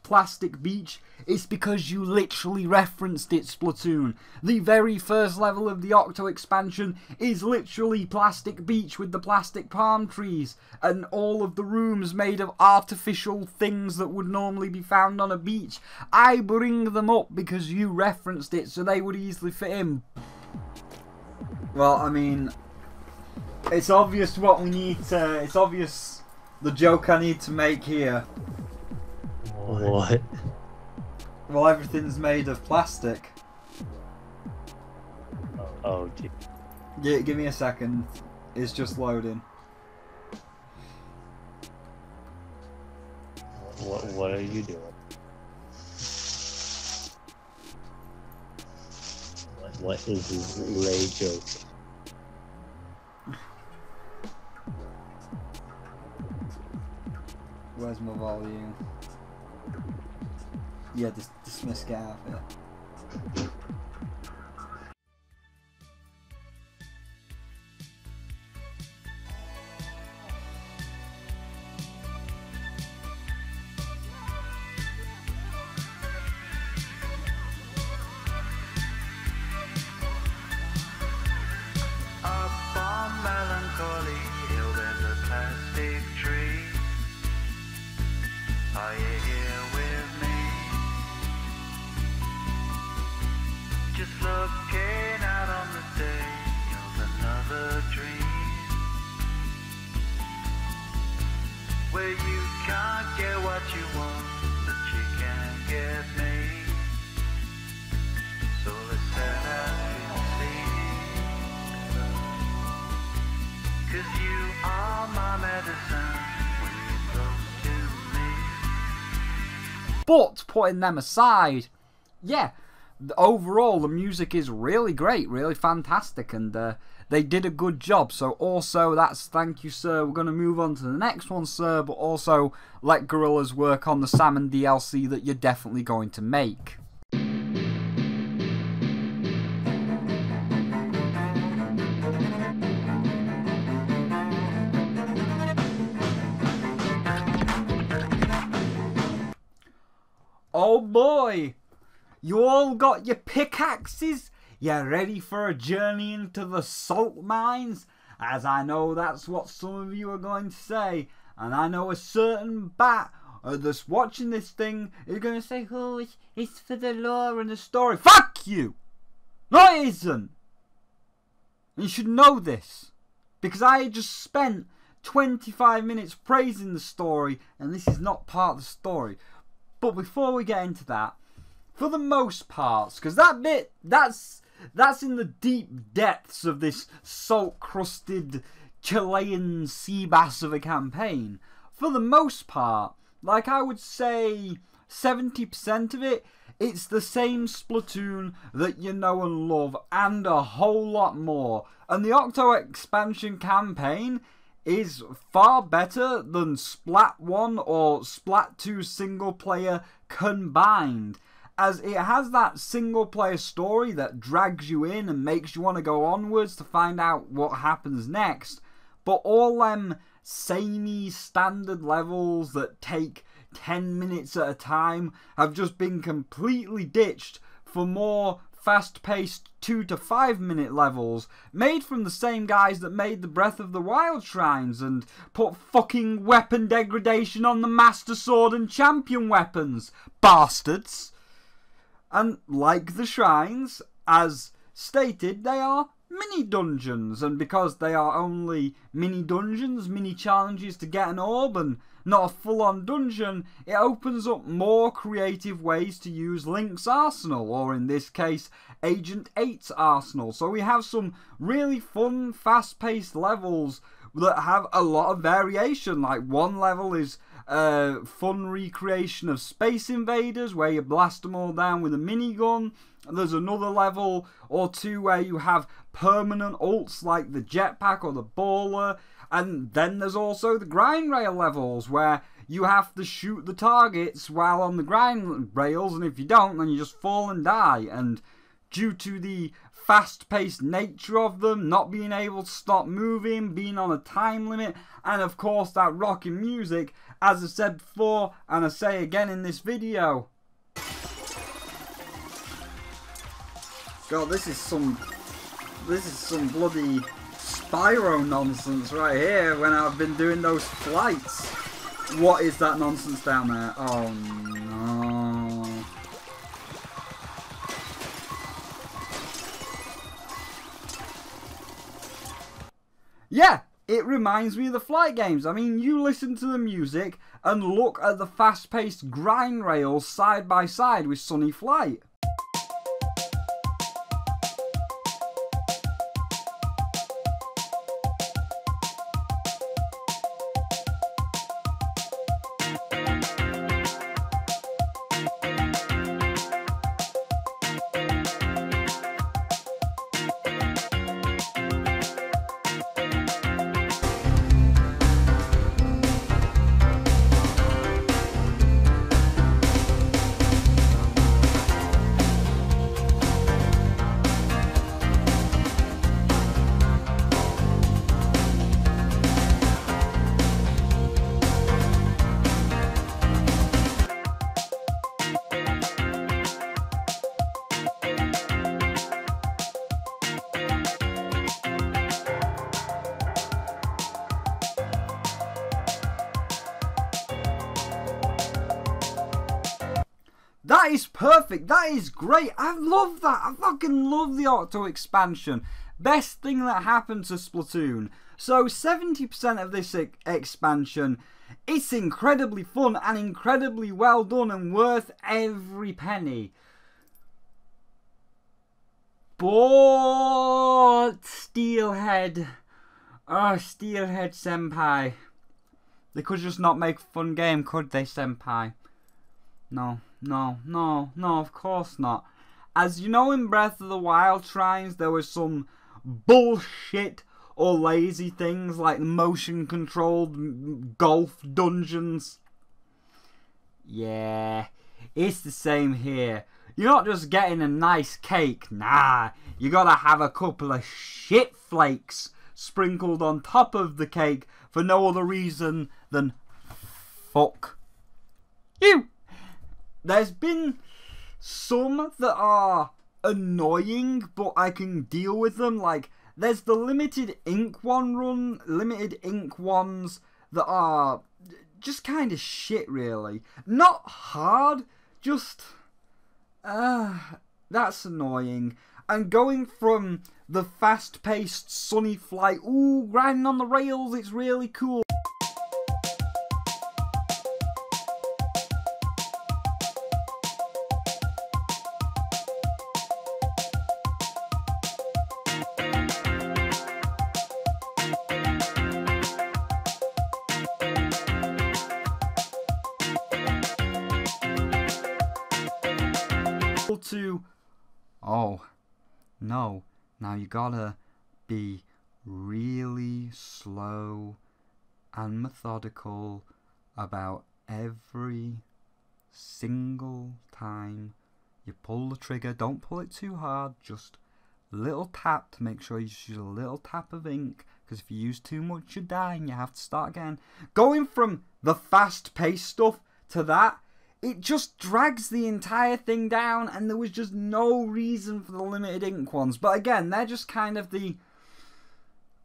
Plastic Beach, it's because you literally referenced it, Splatoon. The very first level of the Octo expansion is literally Plastic Beach with the plastic palm trees and all of the rooms made of artificial things that would normally be found on a beach. I bring them up because you referenced it so they would easily fit in. Well, I mean, it's obvious what we need to. It's obvious the joke I need to make here. What? Well, everything's made of plastic. Oh, oh gee. Yeah, give me a second. It's just loading. What, what are you doing? What, what is this lay joke? Where's my volume? Yeah, dis dismiss get out of it. But putting them aside, yeah, overall the music is really great, really fantastic, and uh, they did a good job. So also that's thank you, sir. We're going to move on to the next one, sir, but also let Gorillaz work on the Salmon DLC that you're definitely going to make. Oh boy! You all got your pickaxes? You ready for a journey into the salt mines? As I know that's what some of you are going to say, and I know a certain bat that's watching this thing is going to say, oh, it's, it's for the lore and the story. Fuck you! No, it isn't! You should know this. Because I just spent 25 minutes praising the story, and this is not part of the story. But before we get into that, for the most parts, because that bit, that's that's in the deep depths of this salt-crusted Chilean sea bass of a campaign. For the most part, like I would say, 70% of it, it's the same Splatoon that you know and love, and a whole lot more. And the Octo expansion campaign is far better than Splat 1 or Splat 2 single player combined. As it has that single player story that drags you in and makes you want to go onwards to find out what happens next. But all them samey standard levels that take 10 minutes at a time have just been completely ditched for more fast paced 2 to 5 minute levels made from the same guys that made the Breath of the Wild shrines and put fucking weapon degradation on the Master Sword and Champion weapons. Bastards! And like the shrines, as stated, they are mini dungeons, and because they are only mini dungeons, mini challenges to get an orb, and not a full on dungeon, it opens up more creative ways to use Link's arsenal, or in this case, Agent 8's arsenal. So we have some really fun, fast paced levels that have a lot of variation. Like one level is a fun recreation of Space Invaders where you blast them all down with a minigun. There's another level or two where you have permanent ults like the jetpack or the baller. And then there's also the grind rail levels where you have to shoot the targets while on the grind rails, and if you don't, then you just fall and die. And due to the fast paced nature of them, not being able to stop moving, being on a time limit, and of course that rocking music, as I said before, and I say again in this video. God, this is some, this is some bloody Spyro nonsense right here when I've been doing those flights. What is that nonsense down there? Oh no. Yeah, it reminds me of the flight games. I mean, you listen to the music and look at the fast paced grind rails side by side with Sunny Flight. That is perfect. That is great. I love that. I fucking love the Octo expansion. Best thing that happened to Splatoon. So 70% of this e- expansion, it's incredibly fun and incredibly well done and worth every penny. But Steelhead, oh Steelhead Senpai, they could just not make a fun game, could they, Senpai? No, no, no, no, of course not. As you know, in Breath of the Wild shrines, there was some bullshit or lazy things like motion controlled golf dungeons. Yeah, it's the same here. You're not just getting a nice cake, nah. You gotta have a couple of shit flakes sprinkled on top of the cake for no other reason than fuck you. There's been some that are annoying, but I can deal with them. Like, there's the limited ink one run, limited ink ones that are just kind of shit, really. Not hard, just. Uh, that's annoying. And going from the fast paced sunny flight, ooh, grinding on the rails, it's really cool. Now you gotta be really slow and methodical about every single time you pull the trigger. Don't pull it too hard just little tap to make sure you use a little tap of ink because if you use too much you die and you have to start again. Going from the fast paced stuff to that it just drags the entire thing down and there was just no reason for the limited ink ones but again they're just kind of the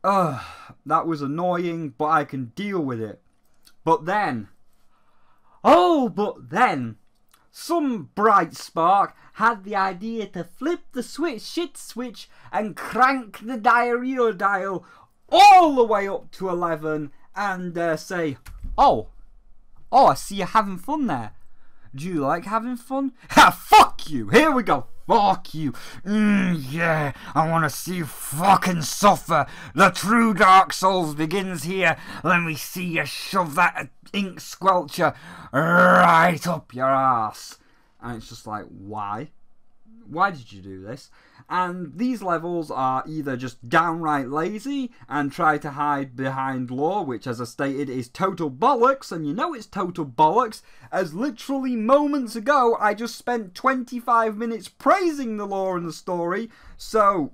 that was annoying but i can deal with it but then oh but then some bright spark had the idea to flip the switch, shit switch and crank the diarrhea dial all the way up to 11 and uh, say, Oh, oh, I see you're having fun there. Do you like having fun? Ha, fuck you! Here we go! Fuck you! Mm, yeah, I wanna see you fucking suffer! The true Dark Souls begins here! Let me see you shove that ink squelcher right up your ass! And it's just like, why? Why did you do this? And these levels are either just downright lazy and try to hide behind lore, which, as I stated, is total bollocks, and you know it's total bollocks, as literally moments ago I just spent 25 minutes praising the lore and the story, so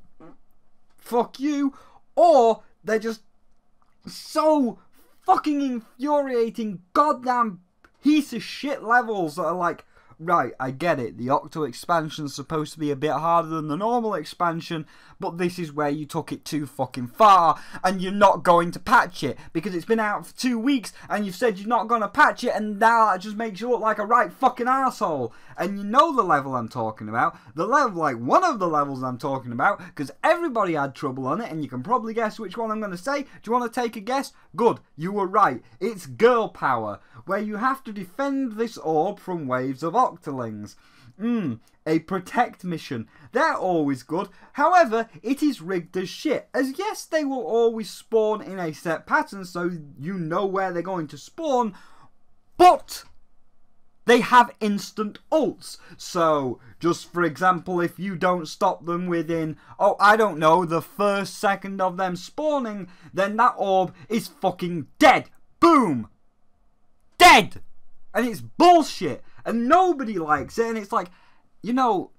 fuck you, or they're just so fucking infuriating, goddamn piece of shit levels that are like, right, I get it. The Octo expansion's supposed to be a bit harder than the normal expansion, but this is where you took it too fucking far, and you're not going to patch it because it's been out for two weeks, and you've said you're not going to patch it, and now that just makes you look like a right fucking asshole. And you know the level I'm talking about, the level, like one of the levels I'm talking about, because everybody had trouble on it, and you can probably guess which one I'm going to say. Do you want to take a guess? Good, you were right. It's Girl Power, where you have to defend this orb from waves of Octolings. Mmm, a protect mission. They're always good. However, it is rigged as shit. As yes, they will always spawn in a set pattern, so you know where they're going to spawn, but they have instant ults. So, just for example, if you don't stop them within, oh, I don't know, the first second of them spawning, then that orb is fucking dead. Boom! Dead! And it's bullshit. And nobody likes it. And it's like, you know,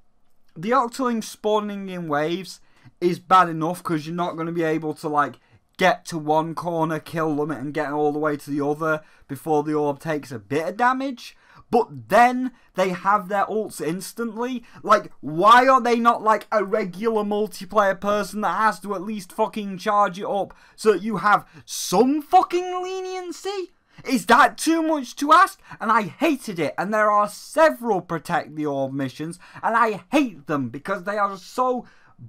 the Octoling spawning in waves is bad enough because you're not going to be able to, like, get to one corner, kill them, and get all the way to the other before the orb takes a bit of damage. But then they have their ults instantly. Like, why are they not like a regular multiplayer person that has to at least fucking charge it up so that you have some fucking leniency? Is that too much to ask? And I hated it. And there are several Protect the Orb missions, and I hate them because they are so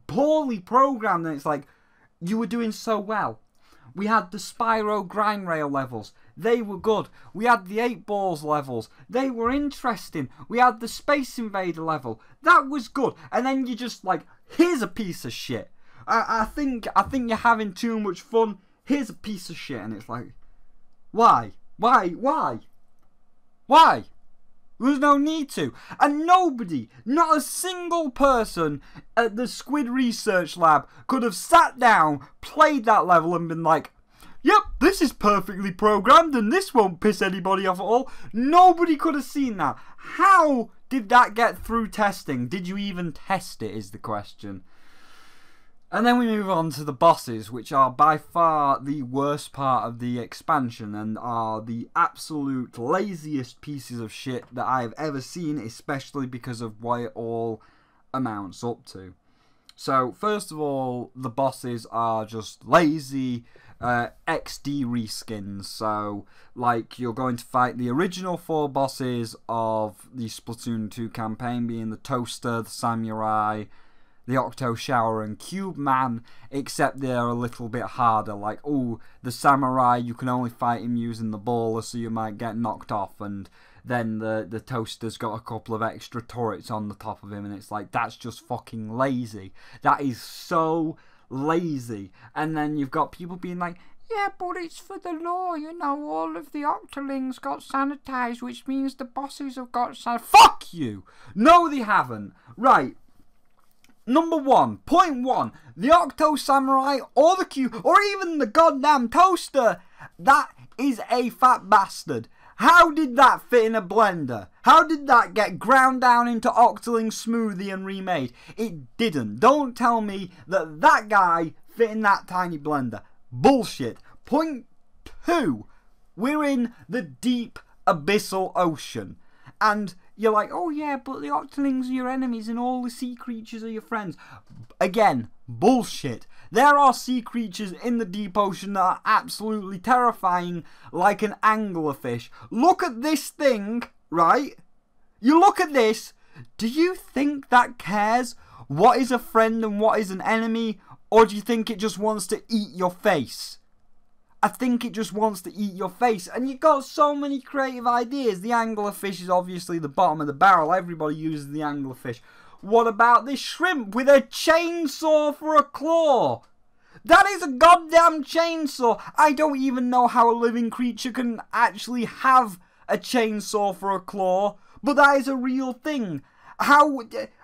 poorly programmed. And it's like, you were doing so well. We had the Spyro grind rail levels. They were good. We had the 8 balls levels. They were interesting. We had the Space Invader level. That was good. And then you just like, here's a piece of shit. I, I think I think you're having too much fun. Here's a piece of shit. And it's like, why? Why? Why? Why? There's no need to. And nobody, not a single person at the Squid Research Lab could have sat down, played that level, and been like, yep, this is perfectly programmed and this won't piss anybody off at all. Nobody could have seen that. How did that get through testing? Did you even test it, is the question. And then we move on to the bosses, which are by far the worst part of the expansion and are the absolute laziest pieces of shit that I have ever seen, especially because of what it all amounts up to. So, first of all, the bosses are just lazy uh, XD reskins. So, like, you're going to fight the original four bosses of the Splatoon 2 campaign, being the Toaster, the Samurai, the Octo Shower and Cube Man, except they're a little bit harder. Like, oh, the Samurai, you can only fight him using the baller, so you might get knocked off, and then the, the Toaster's got a couple of extra turrets on the top of him, and it's like, that's just fucking lazy. That is so lazy. And then you've got people being like, yeah, but it's for the lore, you know, all of the Octolings got sanitized, which means the bosses have got sanitized. Fuck you! No, they haven't. Right, Number one, point one, the Octo Samurai or the Q or even the goddamn toaster. That is a fat bastard. How did that fit in a blender? How did that get ground down into Octoling smoothie and remade? It didn't. Don't tell me that that guy fit in that tiny blender. Bullshit. Point two, we're in the deep abyssal ocean. And you're like, oh yeah, but the Octolings are your enemies and all the sea creatures are your friends. Again, bullshit. There are sea creatures in the deep ocean that are absolutely terrifying, like an anglerfish. Look at this thing, right? You look at this. Do you think that cares what is a friend and what is an enemy? Or do you think it just wants to eat your face? I think it just wants to eat your face. And you've got so many creative ideas. The anglerfish is obviously the bottom of the barrel. Everybody uses the anglerfish. What about this shrimp with a chainsaw for a claw? That is a goddamn chainsaw. I don't even know how a living creature can actually have a chainsaw for a claw, but that is a real thing. How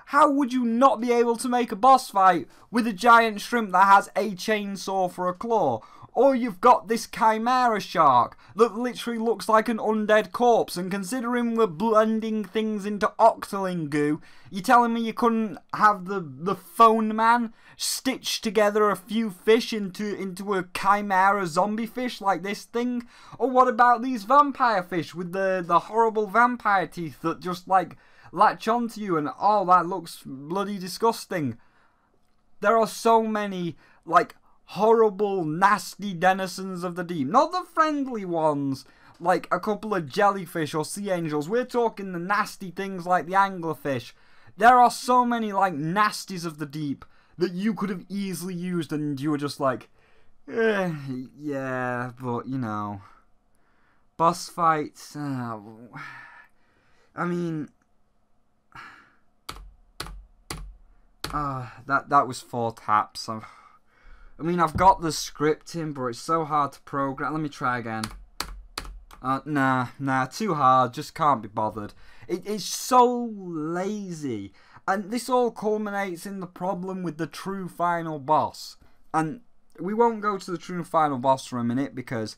how would you not be able to make a boss fight with a giant shrimp that has a chainsaw for a claw? Or you've got this chimera shark that literally looks like an undead corpse, and considering we're blending things into octoling goo, you're telling me you couldn't have the, the phone man stitch together a few fish into, into a chimera zombie fish like this thing? Or what about these vampire fish with the, the horrible vampire teeth that just like latch onto you and oh that looks bloody disgusting. There are so many like horrible, nasty denizens of the deep. Not the friendly ones, like a couple of jellyfish or sea angels. We're talking the nasty things like the anglerfish. There are so many, like, nasties of the deep that you could have easily used, and you were just like, eh, yeah, but, you know. Boss fights, uh, I mean, uh, that, that was four taps. i I mean, I've got the script in, but it's so hard to program. Let me try again. Uh, nah, nah, too hard. Just can't be bothered. It, it's so lazy. And this all culminates in the problem with the true final boss. And we won't go to the true final boss for a minute because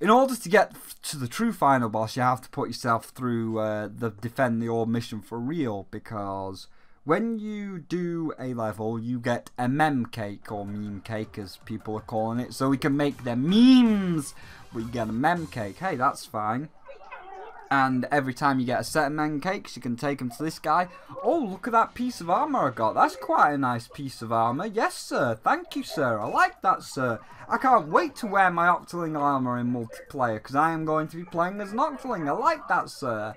in order to get to the true final boss, you have to put yourself through uh, the defend the orb mission for real because when you do a level, you get a mem cake, or meme cake as people are calling it, so we can make their memes, We get a mem cake. Hey, that's fine. And every time you get a set of mem cakes, you can take them to this guy. Oh, look at that piece of armor I got. That's quite a nice piece of armor. Yes, sir. Thank you, sir. I like that, sir. I can't wait to wear my Octoling armor in multiplayer, because I am going to be playing as an Octoling. I like that, sir.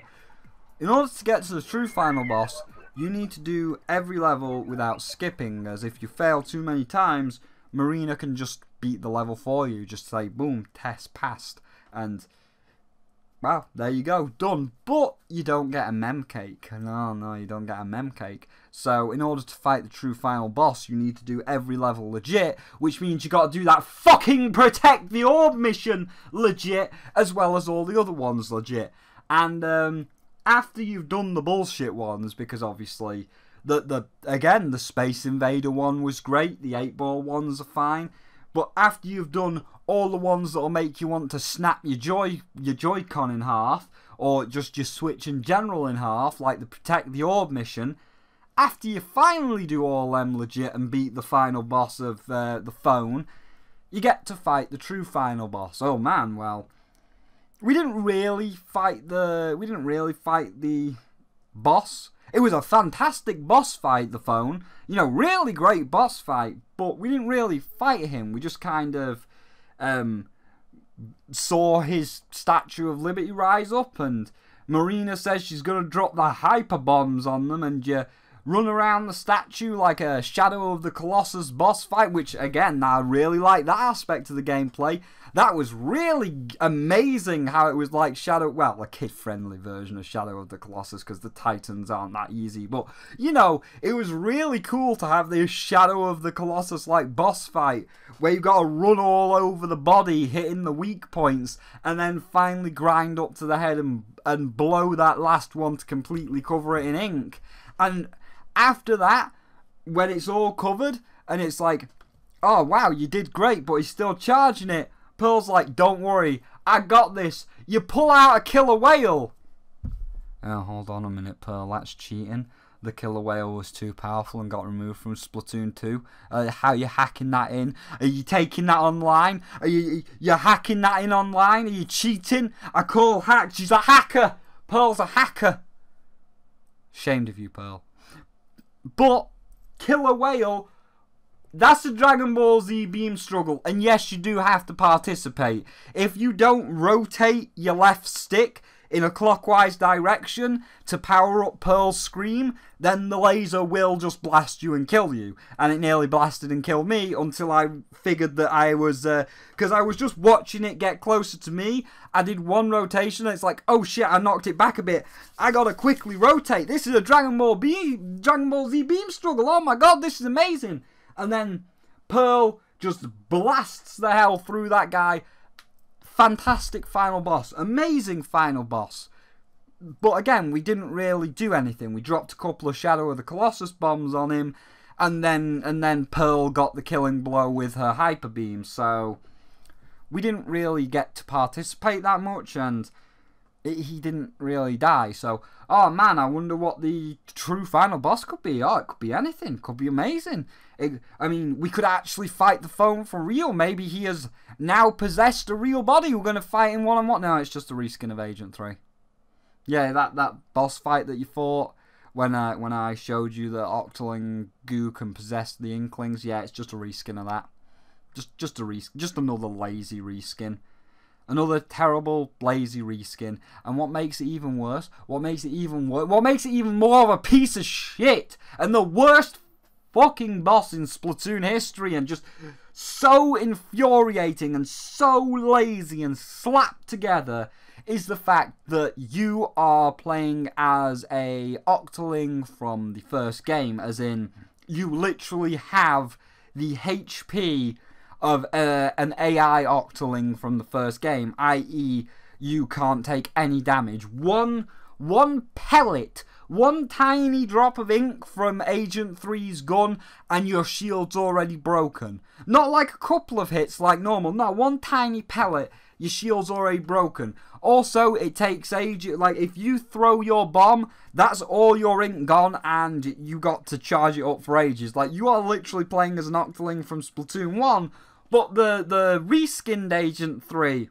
In order to get to the true final boss, you need to do every level without skipping, as if you fail too many times, Marina can just beat the level for you. Just say, boom, test passed. And, well, there you go, done. But you don't get a mem cake. No, no, you don't get a mem cake. So, in order to fight the true final boss, you need to do every level legit, which means you got to do that fucking protect the orb mission legit, as well as all the other ones legit. And, um, after you've done the bullshit ones, because obviously the the again the Space Invader one was great, the eight ball ones are fine, but after you've done all the ones that'll make you want to snap your joy your Joy-Con in half, or just your Switch in general in half, like the Protect the Orb mission. After you finally do all them legit and beat the final boss of uh, the phone, you get to fight the true final boss. Oh man, well, we didn't really fight the we didn't really fight the boss. It was a fantastic boss fight, the phone. You know, really great boss fight, but we didn't really fight him. We just kind of um, saw his Statue of Liberty rise up, and Marina says she's going to drop the hyper bombs on them, and you run around the statue like a Shadow of the Colossus boss fight, which, again, I really like that aspect of the gameplay. That was really amazing how it was like Shadow, well, a kid friendly version of Shadow of the Colossus because the Titans aren't that easy. But, you know, it was really cool to have this Shadow of the Colossus like boss fight where you've got to run all over the body, hitting the weak points, and then finally grind up to the head and, and blow that last one to completely cover it in ink. And after that, when it's all covered and it's like, oh wow, you did great, but he's still charging it. Pearl's like, don't worry, I got this. You pull out a killer whale. Oh, hold on a minute, Pearl, that's cheating. The killer whale was too powerful and got removed from Splatoon 2. Uh, how you hacking that in? Are you taking that online? Are you you hacking that in online? Are you cheating? I call hack. She's a hacker. Pearl's a hacker. Shamed of you, Pearl. But killer whale that's a Dragon Ball Z beam struggle, and yes, you do have to participate. If you don't rotate your left stick, in a clockwise direction to power up Pearl's scream, then the laser will just blast you and kill you. And it nearly blasted and killed me until I figured that I was, uh, because I was just watching it get closer to me. I did one rotation and it's like, oh shit, I knocked it back a bit. I gotta quickly rotate. This is a Dragon Ball B, Dragon Ball Z beam struggle. Oh my god, this is amazing. And then Pearl just blasts the hell through that guy. Fantastic final boss. Amazing final boss. But again, we didn't really do anything. We dropped a couple of Shadow of the Colossus bombs on him, and then and then Pearl got the killing blow with her hyper beam. So we didn't really get to participate that much, and it, he didn't really die. So, oh man, I wonder what the true final boss could be. Oh, it could be anything. Could be amazing. It, I mean, we could actually fight the phone for real. Maybe he has now possessed a real body. We're going to fight him one on one. No, it's just a reskin of Agent 3. Yeah, that, that boss fight that you fought when I, when I showed you that Octoling Goo can possess the Inklings. Yeah, it's just a reskin of that. Just just a res just another lazy reskin. Another terrible, lazy reskin. And what makes it even worse, what makes it even worse, what makes it even more of a piece of shit, and the worst fucking boss in Splatoon history, and just so infuriating and so lazy and slapped together, is the fact that you are playing as a Octoling from the first game, as in, you literally have the HP of uh, an AI Octoling from the first game, i.e., you can't take any damage. One one pellet, one tiny drop of ink from Agent 3's gun, and your shield's already broken. Not like a couple of hits like normal. No, one tiny pellet, your shield's already broken. Also, it takes age. Like if you throw your bomb, that's all your ink gone, and you got to charge it up for ages. Like you are literally playing as an Octoling from Splatoon 1 but the, the reskinned Agent 3,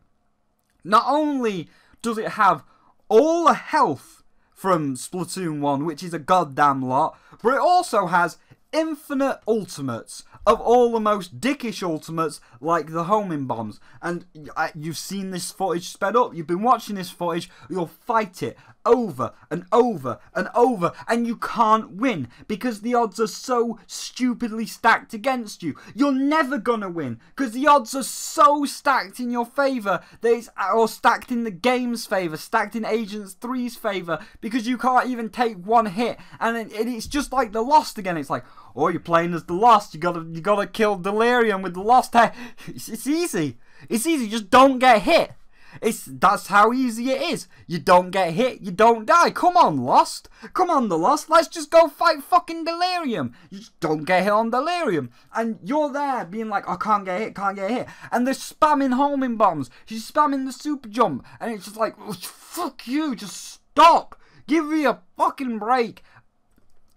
not only does it have all the health from Splatoon 1, which is a goddamn lot, but it also has infinite ultimates of all the most dickish ultimates like the homing bombs. And you've seen this footage sped up, you've been watching this footage, you'll fight it over and over and over, and you can't win because the odds are so stupidly stacked against you. You're never gonna win because the odds are so stacked in your favour that it's or stacked in the game's favour, stacked in Agents 3's favour because you can't even take one hit, and it's just like the Lost again. It's like, oh, you're playing as the Lost. You gotta you gotta kill Delirium with the Lost it's easy. It's easy. Just don't get hit. It's that's how easy it is. You don't get hit, you don't die. Come on, Lost. Come on, the Lost. Let's just go fight fucking Delirium. You don't get hit on Delirium. And you're there being like, I can't get hit, can't get hit. And they're spamming homing bombs. She's spamming the super jump. And it's just like, oh, fuck you, just stop. Give me a fucking break.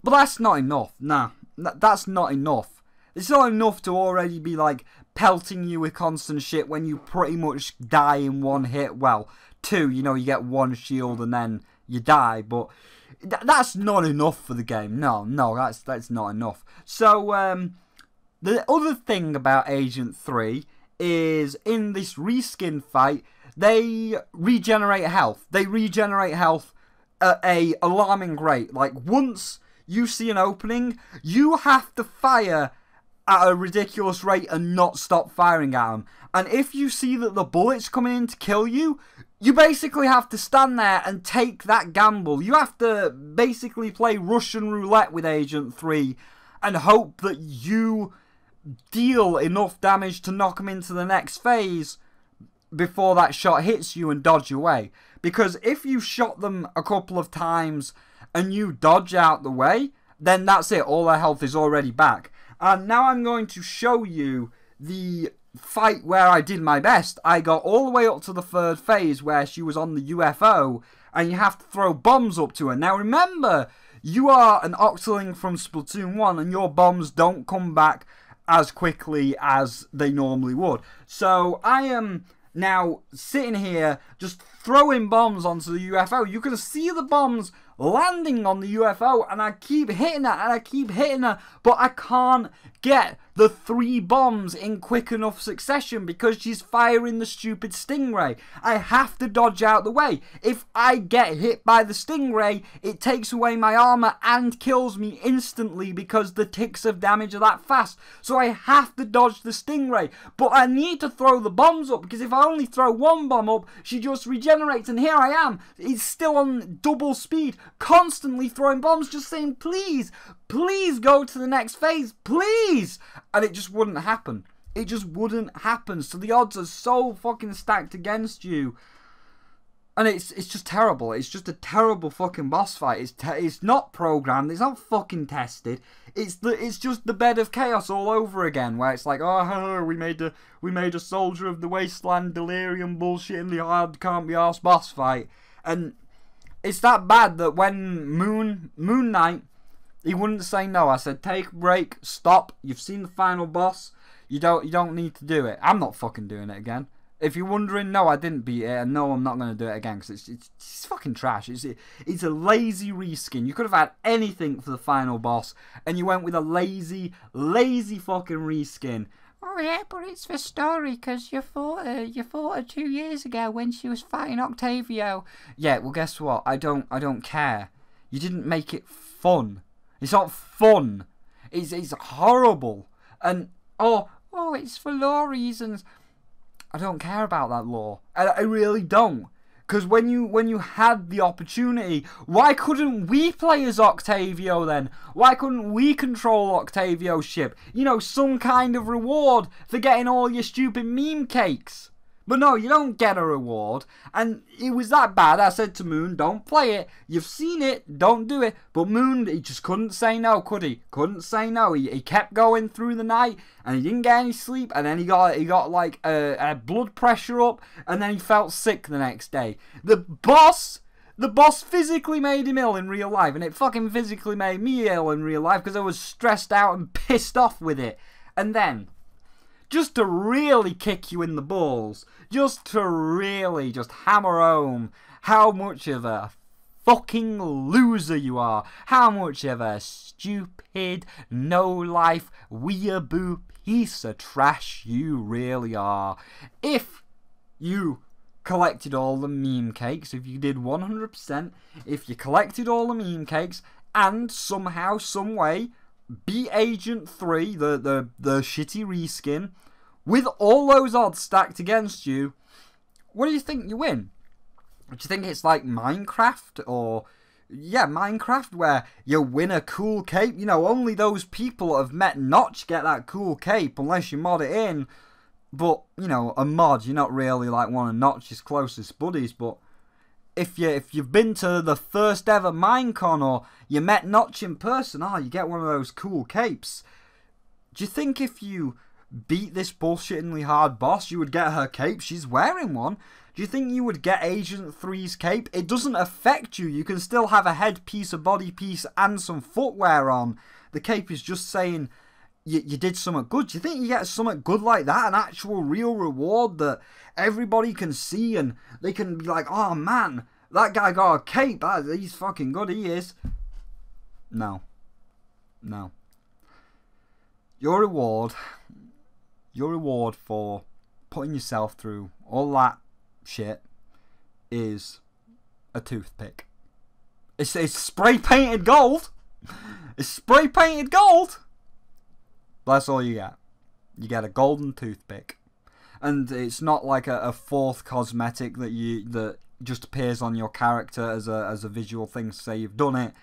But that's not enough. Nah, that's not enough. It's not enough to already be like pelting you with constant shit when you pretty much die in one hit. Well, two, you know, you get one shield and then you die, but th that's not enough for the game. No, no, that's that's not enough. So, um, the other thing about Agent 3 is in this reskin fight, they regenerate health. They regenerate health at a alarming rate. Like, once you see an opening, you have to fire at a ridiculous rate and not stop firing at them. And if you see that the bullet's coming in to kill you, you basically have to stand there and take that gamble. You have to basically play Russian roulette with Agent 3 and hope that you deal enough damage to knock them into the next phase before that shot hits you and dodge away. Because if you shot them a couple of times and you dodge out the way, then that's it. All their health is already back. And now I'm going to show you the fight where I did my best. I got all the way up to the third phase where she was on the UFO and you have to throw bombs up to her. Now remember, you are an Octoling from Splatoon 1 and your bombs don't come back as quickly as they normally would. So I am now sitting here just throwing bombs onto the UFO. You can see the bombs landing on the UFO, and I keep hitting her and I keep hitting her, but I can't get the three bombs in quick enough succession because she's firing the stupid stingray. I have to dodge out the way. If I get hit by the stingray, it takes away my armor and kills me instantly because the ticks of damage are that fast. So I have to dodge the stingray. But I need to throw the bombs up because if I only throw one bomb up, she just regenerates. And here I am. It's still on double speed, constantly throwing bombs, just saying, please, please go to the next phase, please. And it just wouldn't happen. It just wouldn't happen. So the odds are so fucking stacked against you. And it's it's just terrible. It's just a terrible fucking boss fight. It's it's not programmed. It's not fucking tested. It's the it's just the bed of chaos all over again. Where it's like, oh, we made a we made a soldier of the wasteland delirium bullshit in the hard can't be arsed boss fight. And it's that bad that when Moon Moon Knight he wouldn't say no. I said, take a break, stop. You've seen the final boss. You don't you don't need to do it. I'm not fucking doing it again. If you're wondering, no, I didn't beat it, and no, I'm not going to do it again because it's, it's, it's fucking trash. It's it's a lazy reskin. You could have had anything for the final boss, and you went with a lazy, lazy fucking reskin. Oh yeah, but it's for story because you fought her. You fought her two years ago when she was fighting Octavio. Yeah, well, guess what? I don't I don't care. You didn't make it fun. It's not fun. It's it's horrible. And oh oh, it's for lore reasons. I don't care about that lore. I, I really don't. Because when you when you had the opportunity, why couldn't we play as Octavio then? Why couldn't we control Octavio's ship? You know, some kind of reward for getting all your stupid meme cakes. But no, you don't get a reward. And it was that bad. I said to Moon, don't play it. You've seen it. Don't do it. But Moon, he just couldn't say no, could he? Couldn't say no. He, he kept going through the night and he didn't get any sleep. And then he got he got like a, a blood pressure up and then he felt sick the next day. The boss the boss physically made him ill in real life, and it fucking physically made me ill in real life because I was stressed out and pissed off with it. And then, just to really kick you in the balls, just to really just hammer home how much of a fucking loser you are, how much of a stupid, no life, weeaboo piece of trash you really are. If you collected all the meme cakes, if you did 100%, if you collected all the meme cakes, and somehow, some way, beat Agent 3, the, the, the shitty reskin, with all those odds stacked against you, what do you think you win? Do you think it's like Minecraft or yeah, Minecraft where you win a cool cape? You know, only those people that have met Notch get that cool cape unless you mod it in. But, you know, a mod, you're not really like one of Notch's closest buddies, but if you if you've been to the first ever Minecon or you met Notch in person, oh, you get one of those cool capes. Do you think if you beat this bullshittingly hard boss, you would get her cape. She's wearing one. Do you think you would get Agent 3's cape? It doesn't affect you. You can still have a headpiece, a body piece, and some footwear on. The cape is just saying you, you did something good. Do you think you get something good like that? An actual real reward that everybody can see and they can be like, oh man, that guy got a cape. He's fucking good. He is. No. No. Your reward your reward for putting yourself through all that shit is a toothpick. It's, it's spray painted gold. It's spray painted gold. That's all you get. You get a golden toothpick, and it's not like a, a fourth cosmetic that you that just appears on your character as a as a visual thing to say you've done it.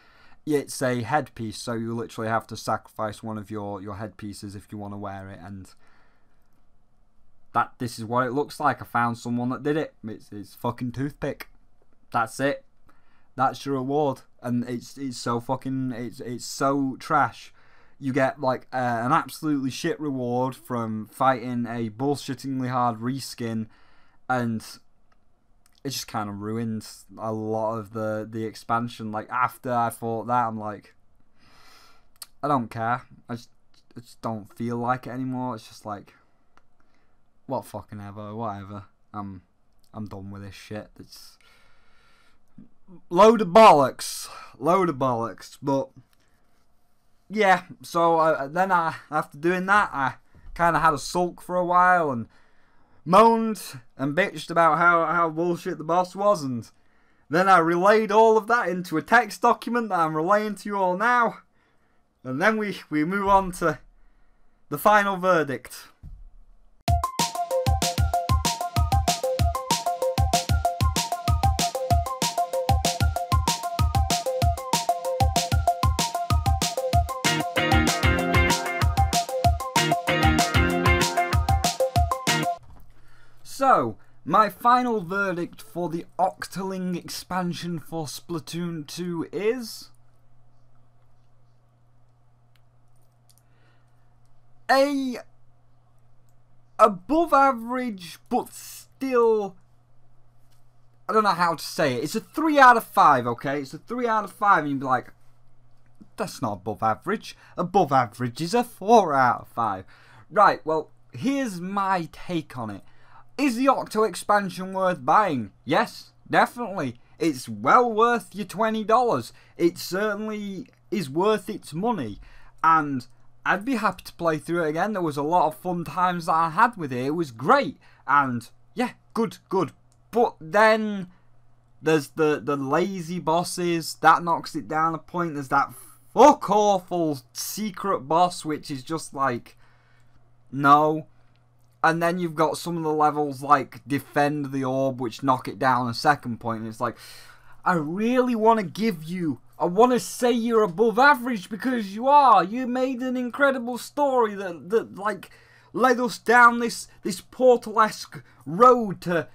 It's a headpiece, so you literally have to sacrifice one of your your headpieces if you want to wear it, and that this is what it looks like. I found someone that did it. It's it's fucking toothpick. That's it. That's your reward, and it's it's so fucking it's it's so trash. You get like uh, an absolutely shit reward from fighting a bullshittingly hard reskin, and it just kind of ruined a lot of the the expansion. Like after I fought that, I'm like, I don't care. I just, I just don't feel like it anymore. It's just like what fucking ever, whatever. I'm I'm done with this shit. It's load of bollocks, load of bollocks. But yeah, so uh, then I after doing that, I kind of had a sulk for a while and moaned and bitched about how how bullshit the boss was, and then I relayed all of that into a text document that I'm relaying to you all now, and then we we move on to the final verdict. So, my final verdict for the Octoling expansion for Splatoon 2 is. A. above average, but still. I don't know how to say it. It's a 3 out of 5, okay? It's a 3 out of 5, and you'd be like, that's not above average. Above average is a 4 out of 5. Right, well, here's my take on it. Is the Octo expansion worth buying? Yes, definitely. It's well worth your $20. It certainly is worth its money. And I'd be happy to play through it again. There was a lot of fun times that I had with it. It was great. And yeah, good, good. But then there's the, the lazy bosses. That knocks it down a point. There's that fuck awful secret boss, which is just like, no. And then you've got some of the levels like Defend the Orb, which knock it down a second point. And it's like, I really want to give you, I want to say you're above average because you are. You made an incredible story that, that like, led us down this, this portal-esque road to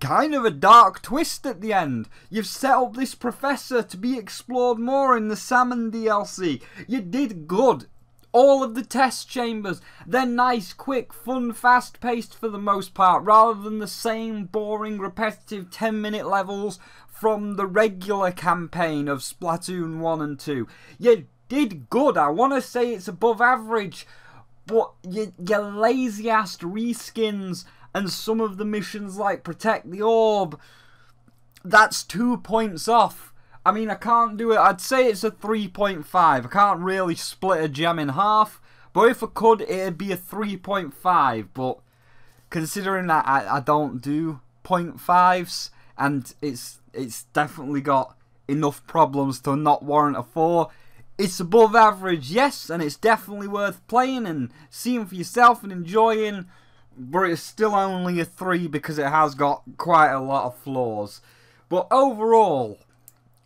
kind of a dark twist at the end. You've set up this professor to be explored more in the Salmon DLC. You did good all of the test chambers. They're nice, quick, fun, fast paced for the most part, rather than the same boring, repetitive 10 minute levels from the regular campaign of Splatoon 1 and 2. You did good. I want to say it's above average, but your, lazy ass reskins and some of the missions like Protect the Orb, that's two points off. I mean, I can't do it. I'd say it's a 3.5. I can't really split a gem in half. But if I could, it'd be a 3.5. But considering that I, I don't do 0.5s, and it's it's definitely got enough problems to not warrant a 4, it's above average, yes, and it's definitely worth playing and seeing for yourself and enjoying. But it's still only a 3 because it has got quite a lot of flaws. But overall,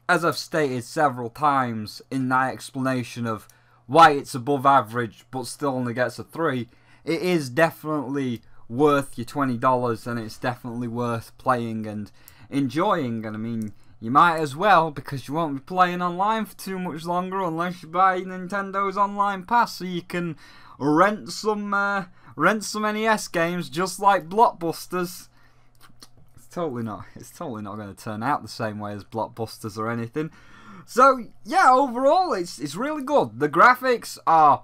as I've stated several times in that explanation of why it's above average but still only gets a 3, it is definitely worth your $20 and it's definitely worth playing and enjoying. And I mean, you might as well because you won't be playing online for too much longer unless you buy Nintendo's online pass so you can rent some uh, rent some NES games just like Blockbusters totally not. It's totally not going to turn out the same way as blockbusters or anything. So yeah, overall, it's it's really good. The graphics are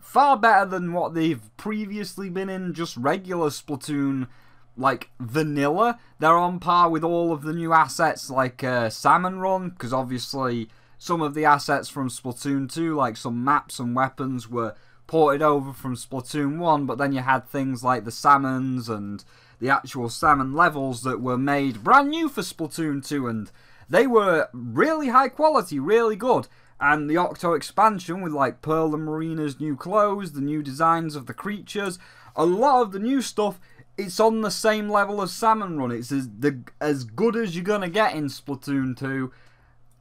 far better than what they've previously been in just regular Splatoon, like vanilla. They're on par with all of the new assets like uh, Salmon Run, because obviously some of the assets from Splatoon 2, like some maps and weapons, were ported over from Splatoon 1, but then you had things like the salmons and the actual salmon levels that were made brand new for Splatoon 2 and they were really high quality, really good. And the Octo expansion with like Pearl and Marina's new clothes, the new designs of the creatures, a lot of the new stuff, it's on the same level as Salmon Run. It's as, the, as good as you're going to get in Splatoon 2.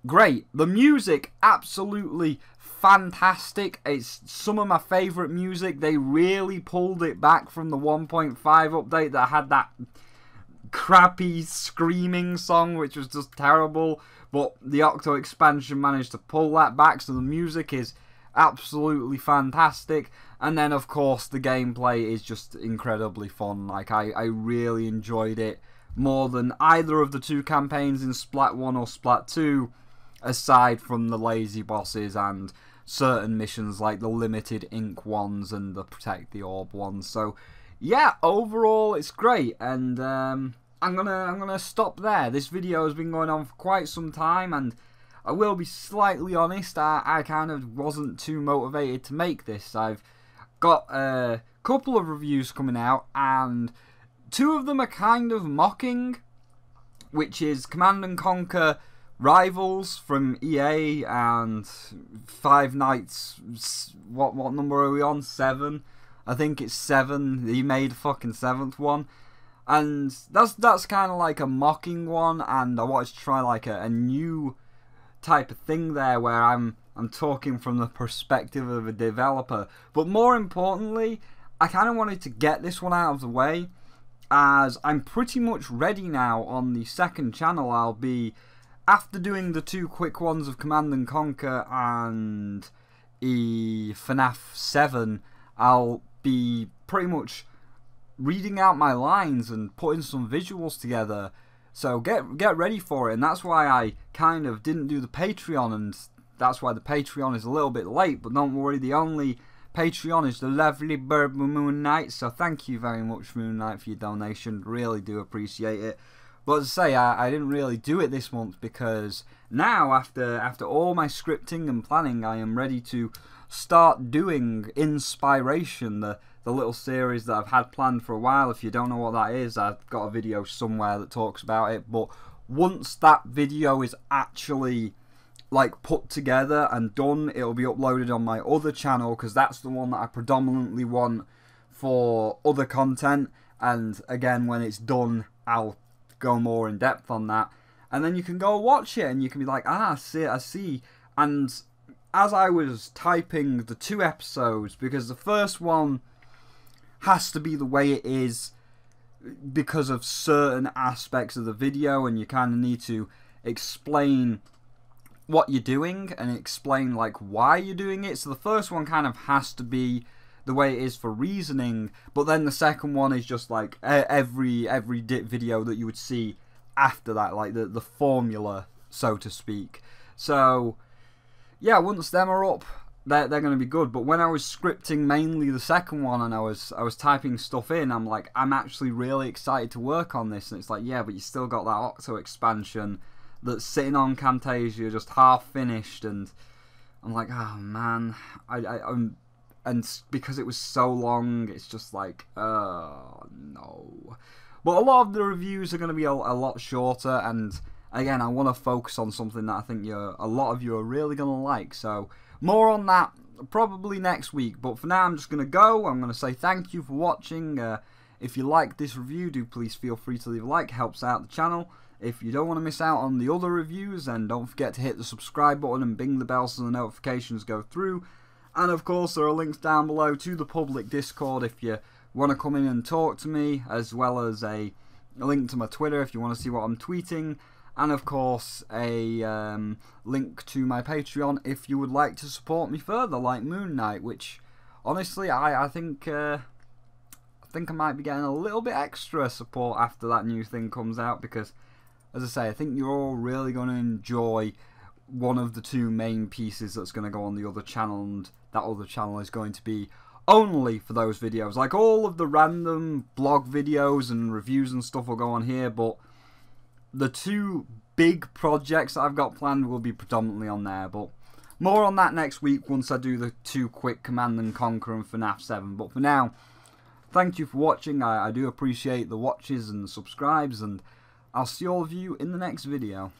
Great. The music, absolutely fantastic. It's some of my favourite music. They really pulled it back from the 1.5 update that had that crappy screaming song, which was just terrible. But the Octo expansion managed to pull that back, so the music is absolutely fantastic. And then, of course, the gameplay is just incredibly fun. Like, I, I really enjoyed it more than either of the two campaigns in Splat 1 or Splat 2, aside from the lazy bosses and certain missions like the limited ink ones and the protect the orb ones. So yeah, overall it's great and um, I'm gonna I'm gonna stop there. This video has been going on for quite some time, and I will be slightly honest. I, I kind of wasn't too motivated to make this. I've got a couple of reviews coming out, and two of them are kind of mocking, which is Command and Conquer Rivals from EA and Five Nights. What what number are we on? Seven. I think it's seven. He made a fucking seventh one and that's that's kind of like a mocking one and i wanted to try like a, a, new type of thing there where i'm i'm talking from the perspective of a developer but more importantly i kind of wanted to get this one out of the way as i'm pretty much ready now on the second channel i'll be after doing the two quick ones of command and conquer and e fnaf 7 i'll be pretty much reading out my lines and putting some visuals together. So get get ready for it, and that's why I kind of didn't do the Patreon, and that's why the Patreon is a little bit late. But don't worry, the only Patreon is the lovely Bird Moon Knight. So thank you very much, Moon Knight, for your donation. Really do appreciate it. But as I say, I, I didn't really do it this month because now, after after all my scripting and planning, I am ready to start doing Inspiration, the the little series that I've had planned for a while. If you don't know what that is, I've got a video somewhere that talks about it. But once that video is actually like put together and done, it'll be uploaded on my other channel because that's the one that I predominantly want for other content. And again, when it's done, I'll go more in depth on that. And then you can go watch it and you can be like, ah, I see, I see. And as I was typing the two episodes, because the first one has to be the way it is because of certain aspects of the video and you kind of need to explain what you're doing and explain like why you're doing it so the first one kind of has to be the way it is for reasoning but then the second one is just like every every video that you would see after that like the the formula so to speak so yeah once them are up they're, they're going to be good. But when I was scripting mainly the second one and I was I was typing stuff in, I'm like, I'm actually really excited to work on this. And it's like, yeah, but you still got that Octo expansion that's sitting on Camtasia, just half finished, and I'm like, oh man, I, I I'm, and because it was so long, it's just like, oh no. But a lot of the reviews are going to be a, a lot shorter, and again, I want to focus on something that I think you're a lot of you are really going to like. So more on that probably next week. But for now, I'm just going to go. I'm going to say thank you for watching. Uh, if you like this review, do please feel free to leave a like. Helps out the channel. If you don't want to miss out on the other reviews, then don't forget to hit the subscribe button and bing the bell so the notifications go through. And of course, there are links down below to the public Discord if you want to come in and talk to me, as well as a link to my Twitter if you want to see what I'm tweeting. And of course a um, link to my Patreon if you would like to support me further, like Moon Knight, which honestly I I think uh, I think I might be getting a little bit extra support after that new thing comes out because, as I say, I think you're all really going to enjoy one of the two main pieces that's going to go on the other channel, and that other channel is going to be only for those videos. Like all of the random blog videos and reviews and stuff will go on here, but the two big projects that I've got planned will be predominantly on there, but more on that next week once I do the two quick Command and Conquer and FNAF 7. But for now, thank you for watching. I, I do appreciate the watches and the subscribes, and I'll see all of you in the next video.